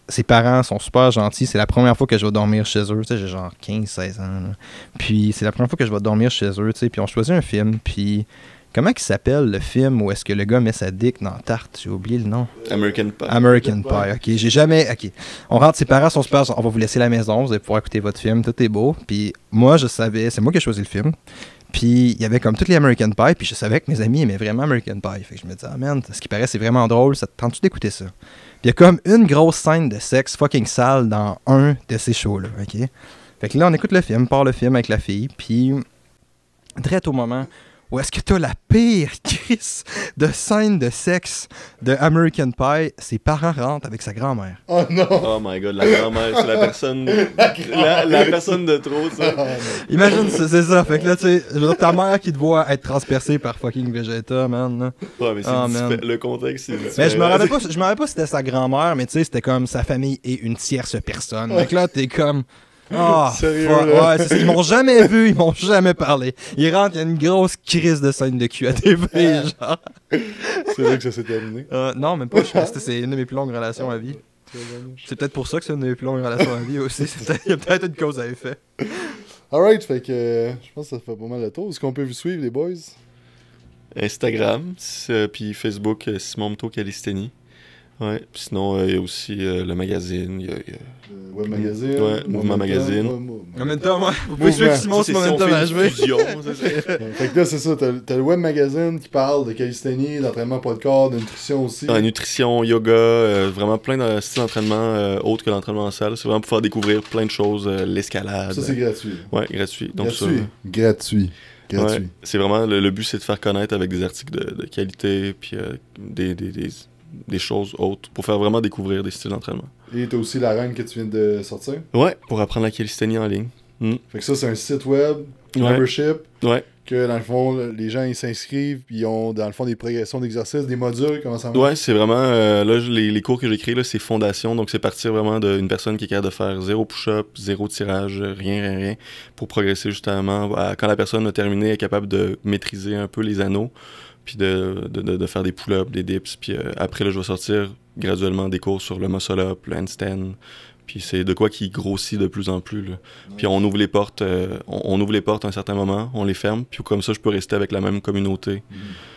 ses parents sont super gentils, c'est la première fois que je vais dormir chez eux, tu sais, j'ai genre 15, 16 ans. là. Puis c'est la première fois que je vais dormir chez eux, tu sais, puis on choisit un film, puis Comment il s'appelle le film où est-ce que le gars met sa dick dans la tarte? J'ai oublié le nom. American Pie. American Pie. Ok, j'ai jamais. Ok. On rentre, ses parents sont super. On va vous laisser la maison, vous allez pouvoir écouter votre film, tout est beau. Puis moi, je savais, c'est moi qui ai choisi le film. Puis il y avait comme toutes les American Pie, puis je savais que mes amis aimaient vraiment American Pie. Fait que je me disais, ah man, ce qui paraît, c'est vraiment drôle, ça te tente-tu d'écouter ça? Il y a comme une grosse scène de sexe fucking sale dans un de ces shows-là, ok? Fait que là, on écoute le film, part le film avec la fille, puis direct au moment où est-ce que t'as la pire crise de scène de sexe de American Pie, ses parents rentrent avec sa grand-mère. Oh non! Oh my god, la grand-mère, c'est la personne. la, la personne de trop, ça. Oh. Imagine, c'est c'est ça. Fait que là, tu sais, je veux dire, ta mère qui te voit être transpercée par fucking Vegeta, man. là. Ouais, mais c'est Oh, man. le contexte, c'est. Mais je me rappelle pas, je me rappelle pas si c'était sa grand-mère, mais tu sais, c'était comme sa famille et une tierce personne. Fait que là, t'es comme. Oh, Sérieux, fuck. là? Ouais, c'est ça. Ils m'ont jamais vu, ils m'ont jamais parlé. Ils rentrent, il y a une grosse crise de scène de cul à TV, genre. C'est là que ça s'est terminé. Euh, non, même pas, je pense que c'est une de mes plus longues relations à vie. C'est peut-être pour ça que c'est une de mes plus longues relations à vie aussi. Il y a peut-être une cause à effet. Alright, fait que euh, je pense que ça fait pas mal le tour. Est-ce qu'on peut vous suivre, les boys? Instagram, puis Facebook, euh, Simon Mto Calisteni. Ouais, puis sinon, euh, il y a aussi euh, le magazine. il y a- y a- Web Magazine. Ouais, Mouvement Momentum, Magazine. ouais, Mo- Momentum, ouais. Vous Mouvement. pouvez suivre Simon sur Momentum fait à jouer. Fait que là, c'est ça. T'as le Web Magazine qui parle de calisthénie, d'entraînement poids de corps, de nutrition aussi. En nutrition, yoga, euh, vraiment plein de styles d'entraînement euh, autres que l'entraînement en salle. C'est vraiment pour faire découvrir plein de choses, euh, l'escalade. Ça, c'est gratuit. Ouais, gratuit. Donc ça, gratuit. gratuit. Gratuit. Ouais, c'est vraiment le, le but, c'est de faire connaître avec des articles de, de qualité, puis euh, des, des, des, des choses autres, pour faire vraiment découvrir des styles d'entraînement. Et t'as aussi la reine que tu viens de sortir? Ouais, pour apprendre la calisthénie en ligne. Fait que ça, c'est un site web, membership, Ouais. que dans le fond, le- les gens ils s'inscrivent, puis ils ont dans le fond des progressions d'exercices, des modules, comment ça marche? Ouais, c'est vraiment. euh, là, les, les cours que j'ai créés, là, c'est fondation. Donc, c'est partir vraiment d'une personne qui est capable de faire zéro push-up, zéro tirage, rien, rien, rien, pour progresser justement. à- quand la personne a terminé, elle est capable de maîtriser un peu les anneaux, puis de, de, de- de faire des pull-ups, des dips. Puis euh, après, là, je vais sortir graduellement des cours sur le muscle-up, le handstand. Puis c'est de quoi qui grossit de plus en plus. Là. Puis on ouvre les portes, euh, on, on ouvre les portes à un certain moment, on les ferme, puis comme ça, je peux rester avec la même communauté.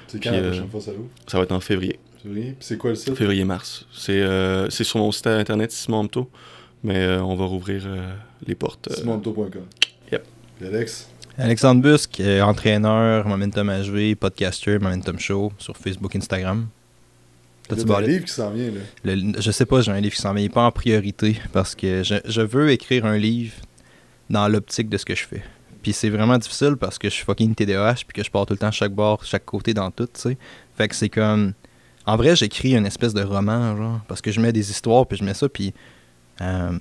C'est quand Puis, la euh, prochaine fois ça l'ouvre? Ça va être en février. Février? C'est quoi le site? Février-mars. C'est c'est sur mon site internet, Simon Mto, mais on va rouvrir les portes. Simonto.com. Yep. Puis Alex? Alexandre Busque, euh, entraîneur, Momentum HV, podcaster, Momentum Show sur Facebook, Instagram. Il y a un livre qui s'en vient, là. Le- je sais pas, j'ai un livre qui s'en vient, pas en priorité parce que je, je veux écrire un livre dans l'optique de ce que je fais. Puis c'est vraiment difficile parce que je suis fucking TDAH puis que je pars tout le temps chaque bord, chaque côté dans tout, tu sais. Fait que c'est comme en vrai, j'écris une espèce de roman genre parce que je mets des histoires puis je mets ça puis euh,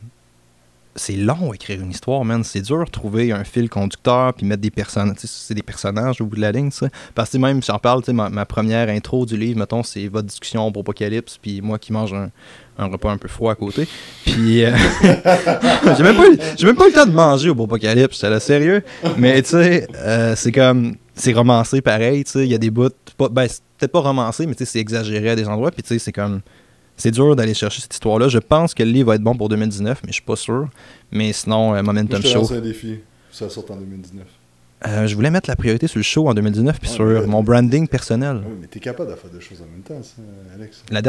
c'est long écrire une histoire, man. C'est dur de trouver un fil conducteur puis mettre des personnages. C'est des personnages au bout de la ligne, ça. Parce que même, j'en parle, ma, ma première intro du livre, mettons, c'est votre discussion pour Apocalypse, puis moi qui mange un, un repas un peu froid à côté. Puis, euh, j'ai même, pas eu- j'ai même pas le temps de manger au Apocalypse, c'est sérieux. Mais, tu sais, euh, c'est comme, c'est romancé pareil, tu sais, il y a des bouts, ben, c'est peut-être pas romancé, mais tu sais, c'est exagéré à des endroits, puis tu sais, c'est comme, c'est dur d'aller chercher cette histoire-là. Je pense que le livre va être bon pour 2019, mais je suis pas sûr. Mais sinon, euh, Moi, Momentum je te Show. un défi. Ça sort en 2019. Euh, je voulais mettre la priorité sur le show en 2019 puis Ouais, sur mon branding personnel. Oui, mais t'es capable de faire deux choses en même temps, ça, Alex. La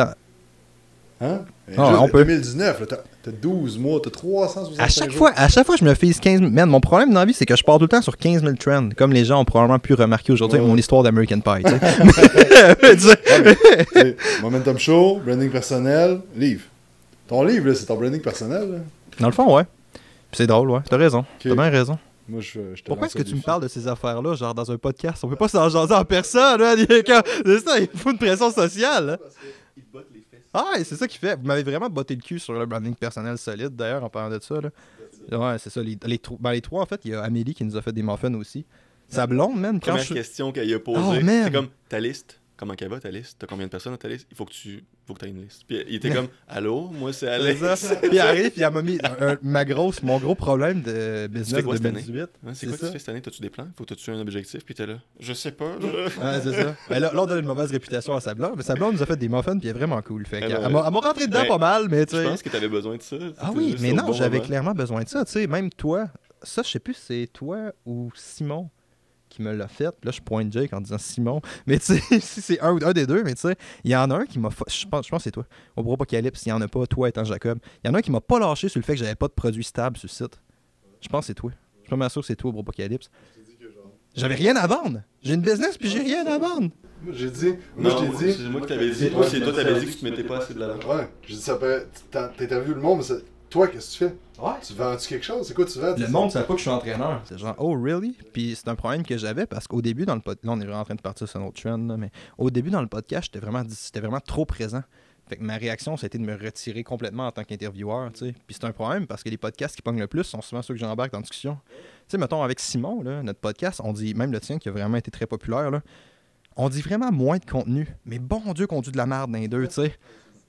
Hein? Et Ah, juste on peut. 2019, là, t'as t'as 12 mois, t'as 365 À chaque, jours. fois, à chaque fois, je me fise 15 000. Man, mon problème dans la vie, c'est que je pars tout le temps sur 15 000 trends, comme les gens ont probablement pu remarquer aujourd'hui avec Ouais. mon histoire d'American Pie. C'est Momentum Show, branding personnel, livre. Ton livre, c'est ton branding personnel. là. dans le fond, ouais. Puis c'est drôle, ouais. T'as raison. T'as bien raison. Moi, je, je te Pourquoi est-ce que tu me parles de ces affaires-là, genre dans un podcast? On peut pas s'en jaser en personne, hein? C'est ça, il faut une pression sociale. hein. Ah, et c'est ça qui fait. Vous m'avez vraiment botté le cul sur le branding personnel solide, d'ailleurs, en parlant de ça. Là. Ouais, c'est ça. Les, les, tro- ben, les trois, en fait, il y a Amélie qui nous a fait des muffins aussi. Sa blonde, même, quand Première je... question qu'elle a posée, Oh, man. c'est comme ta liste? Comment qu'elle va ta liste T'as combien de personnes dans ta liste? Il faut que tu faut que aies une liste. Puis il était comme Allô, moi c'est Alex. Puis elle arrive, puis elle m'a mis un- ma grosse, mon gros problème de business quoi de cette année? 2018. Hein, c'est quoi que tu fais cette année? T'as-tu des plans? Faut que tu un objectif Puis t'es là. Je sais pas. je- Ouais, c'est ça. Mais là, là, on donne une mauvaise réputation à sa blonde. Mais sa blonde nous a fait des muffins, puis elle est vraiment cool. Fait ouais. elle m'a elle m'a rentré dedans Ouais. pas mal, mais tu Je sais. pense que t'avais besoin de ça. Ah oui, mais non, bon j'avais clairement besoin de ça. Tu sais, même toi, ça, je sais plus si c'est toi ou Simon qui me l'a fait. Là, je pointe Jake en disant Simon. Mais tu sais, si c'est un ou un des deux, mais tu sais, il y en a un qui m'a. fa- Je pense, je pense que c'est toi. Au gros apocalypse, il y en a pas, toi étant Jacob. Il y en a un qui m'a pas lâché sur le fait que j'avais pas de produit stable sur le site. Je pense que c'est toi. Je suis pas mal sûr que c'est toi, au gros apocalypse. J'avais rien à vendre. J'ai une business puis j'ai rien à vendre. Moi, j'ai dit. Moi, je t'ai dit. c'est moi qui t'avais dit. Ouais, c'est toi, t'avais dit que tu mettais pas assez de l'avant. Ouais, j'ai dit ça peut. t'as- T'interviews le monde, mais toi, qu'est-ce que tu fais? Ouais. Tu vends-tu quelque chose? C'est quoi tu vends? Le monde savait pas que je suis entraîneur. C'est genre, oh, really? Puis c'est un problème que j'avais parce qu'au début, dans le podcast, là, on est vraiment en train de partir sur un autre trend, là, mais au début, dans le podcast, j'étais vraiment, j'étais vraiment trop présent. Fait que ma réaction, ça a été de me retirer complètement en tant qu'intervieweur, tu sais. Puis c'est un problème parce que les podcasts qui pognent le plus sont souvent ceux que j'embarque en discussion. Tu sais, mettons, avec Simon, là, notre podcast, on dit, même le tien qui a vraiment été très populaire, là, on dit vraiment moins de contenu. Mais bon Dieu qu'on dit de la merde dans les deux, tu sais.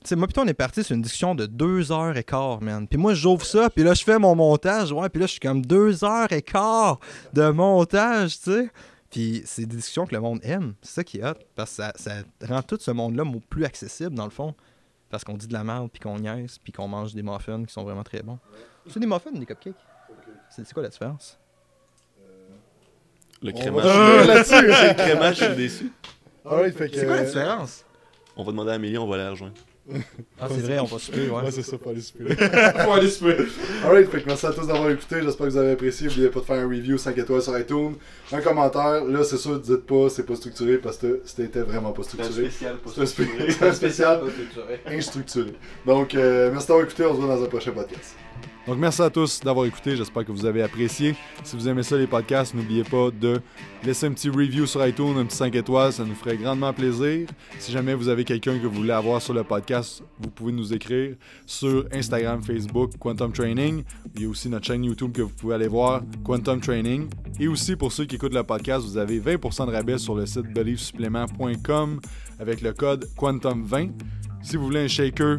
Tu sais, moi, plutôt, on est parti sur une discussion de deux heures et quart, man. Puis moi, j'ouvre ça, puis là, je fais mon montage, ouais, puis là, je suis comme deux heures et quart de montage, tu sais. Puis c'est des discussions que le monde aime. C'est ça qui est hot, parce que ça, ça rend tout ce monde-là mo- plus accessible, dans le fond. Parce qu'on dit de la merde, puis qu'on niaise, puis qu'on mange des muffins qui sont vraiment très bons. C'est des muffins, des cupcakes? C'est c'est quoi la différence? Le crémage. va jouer là-dessus. C'est le crémage, je suis déçu. Fait que. C'est quoi la euh, différence? On va demander à Amélie, on va la rejoindre. Ah, c'est vrai, on va souper, ouais. Ouais, c'est ça, pas aller souper. Faut aller souper. Alright, fait que merci à tous d'avoir écouté. J'espère que vous avez apprécié. N'oubliez pas de faire un review 5 étoiles sur iTunes. Un commentaire. Là, c'est sûr, dites pas, c'est pas structuré parce que c'était vraiment pas structuré. spécial, pas C'est un spé- c'est un spécial instructuré. Donc, euh, merci d'avoir écouté. On se voit dans un prochain podcast. Donc, merci à tous d'avoir écouté. J'espère que vous avez apprécié. Si vous aimez ça, les podcasts, n'oubliez pas de laisser un petit review sur iTunes, un petit 5 étoiles. Ça nous ferait grandement plaisir. Si jamais vous avez quelqu'un que vous voulez avoir sur le podcast, vous pouvez nous écrire sur Instagram, Facebook, Quantum Training. Il y a aussi notre chaîne YouTube que vous pouvez aller voir, Quantum Training. Et aussi, pour ceux qui écoutent le podcast, vous avez 20% de rabais sur le site believesupplement.com avec le code Quantum20. Si vous voulez un shaker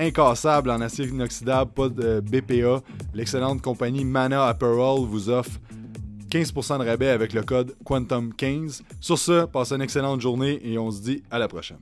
incassable en acier inoxydable, pas de BPA, l'excellente compagnie Mana Apparel vous offre 15% de rabais avec le code Quantum15. Sur ce, passez une excellente journée et on se dit à la prochaine.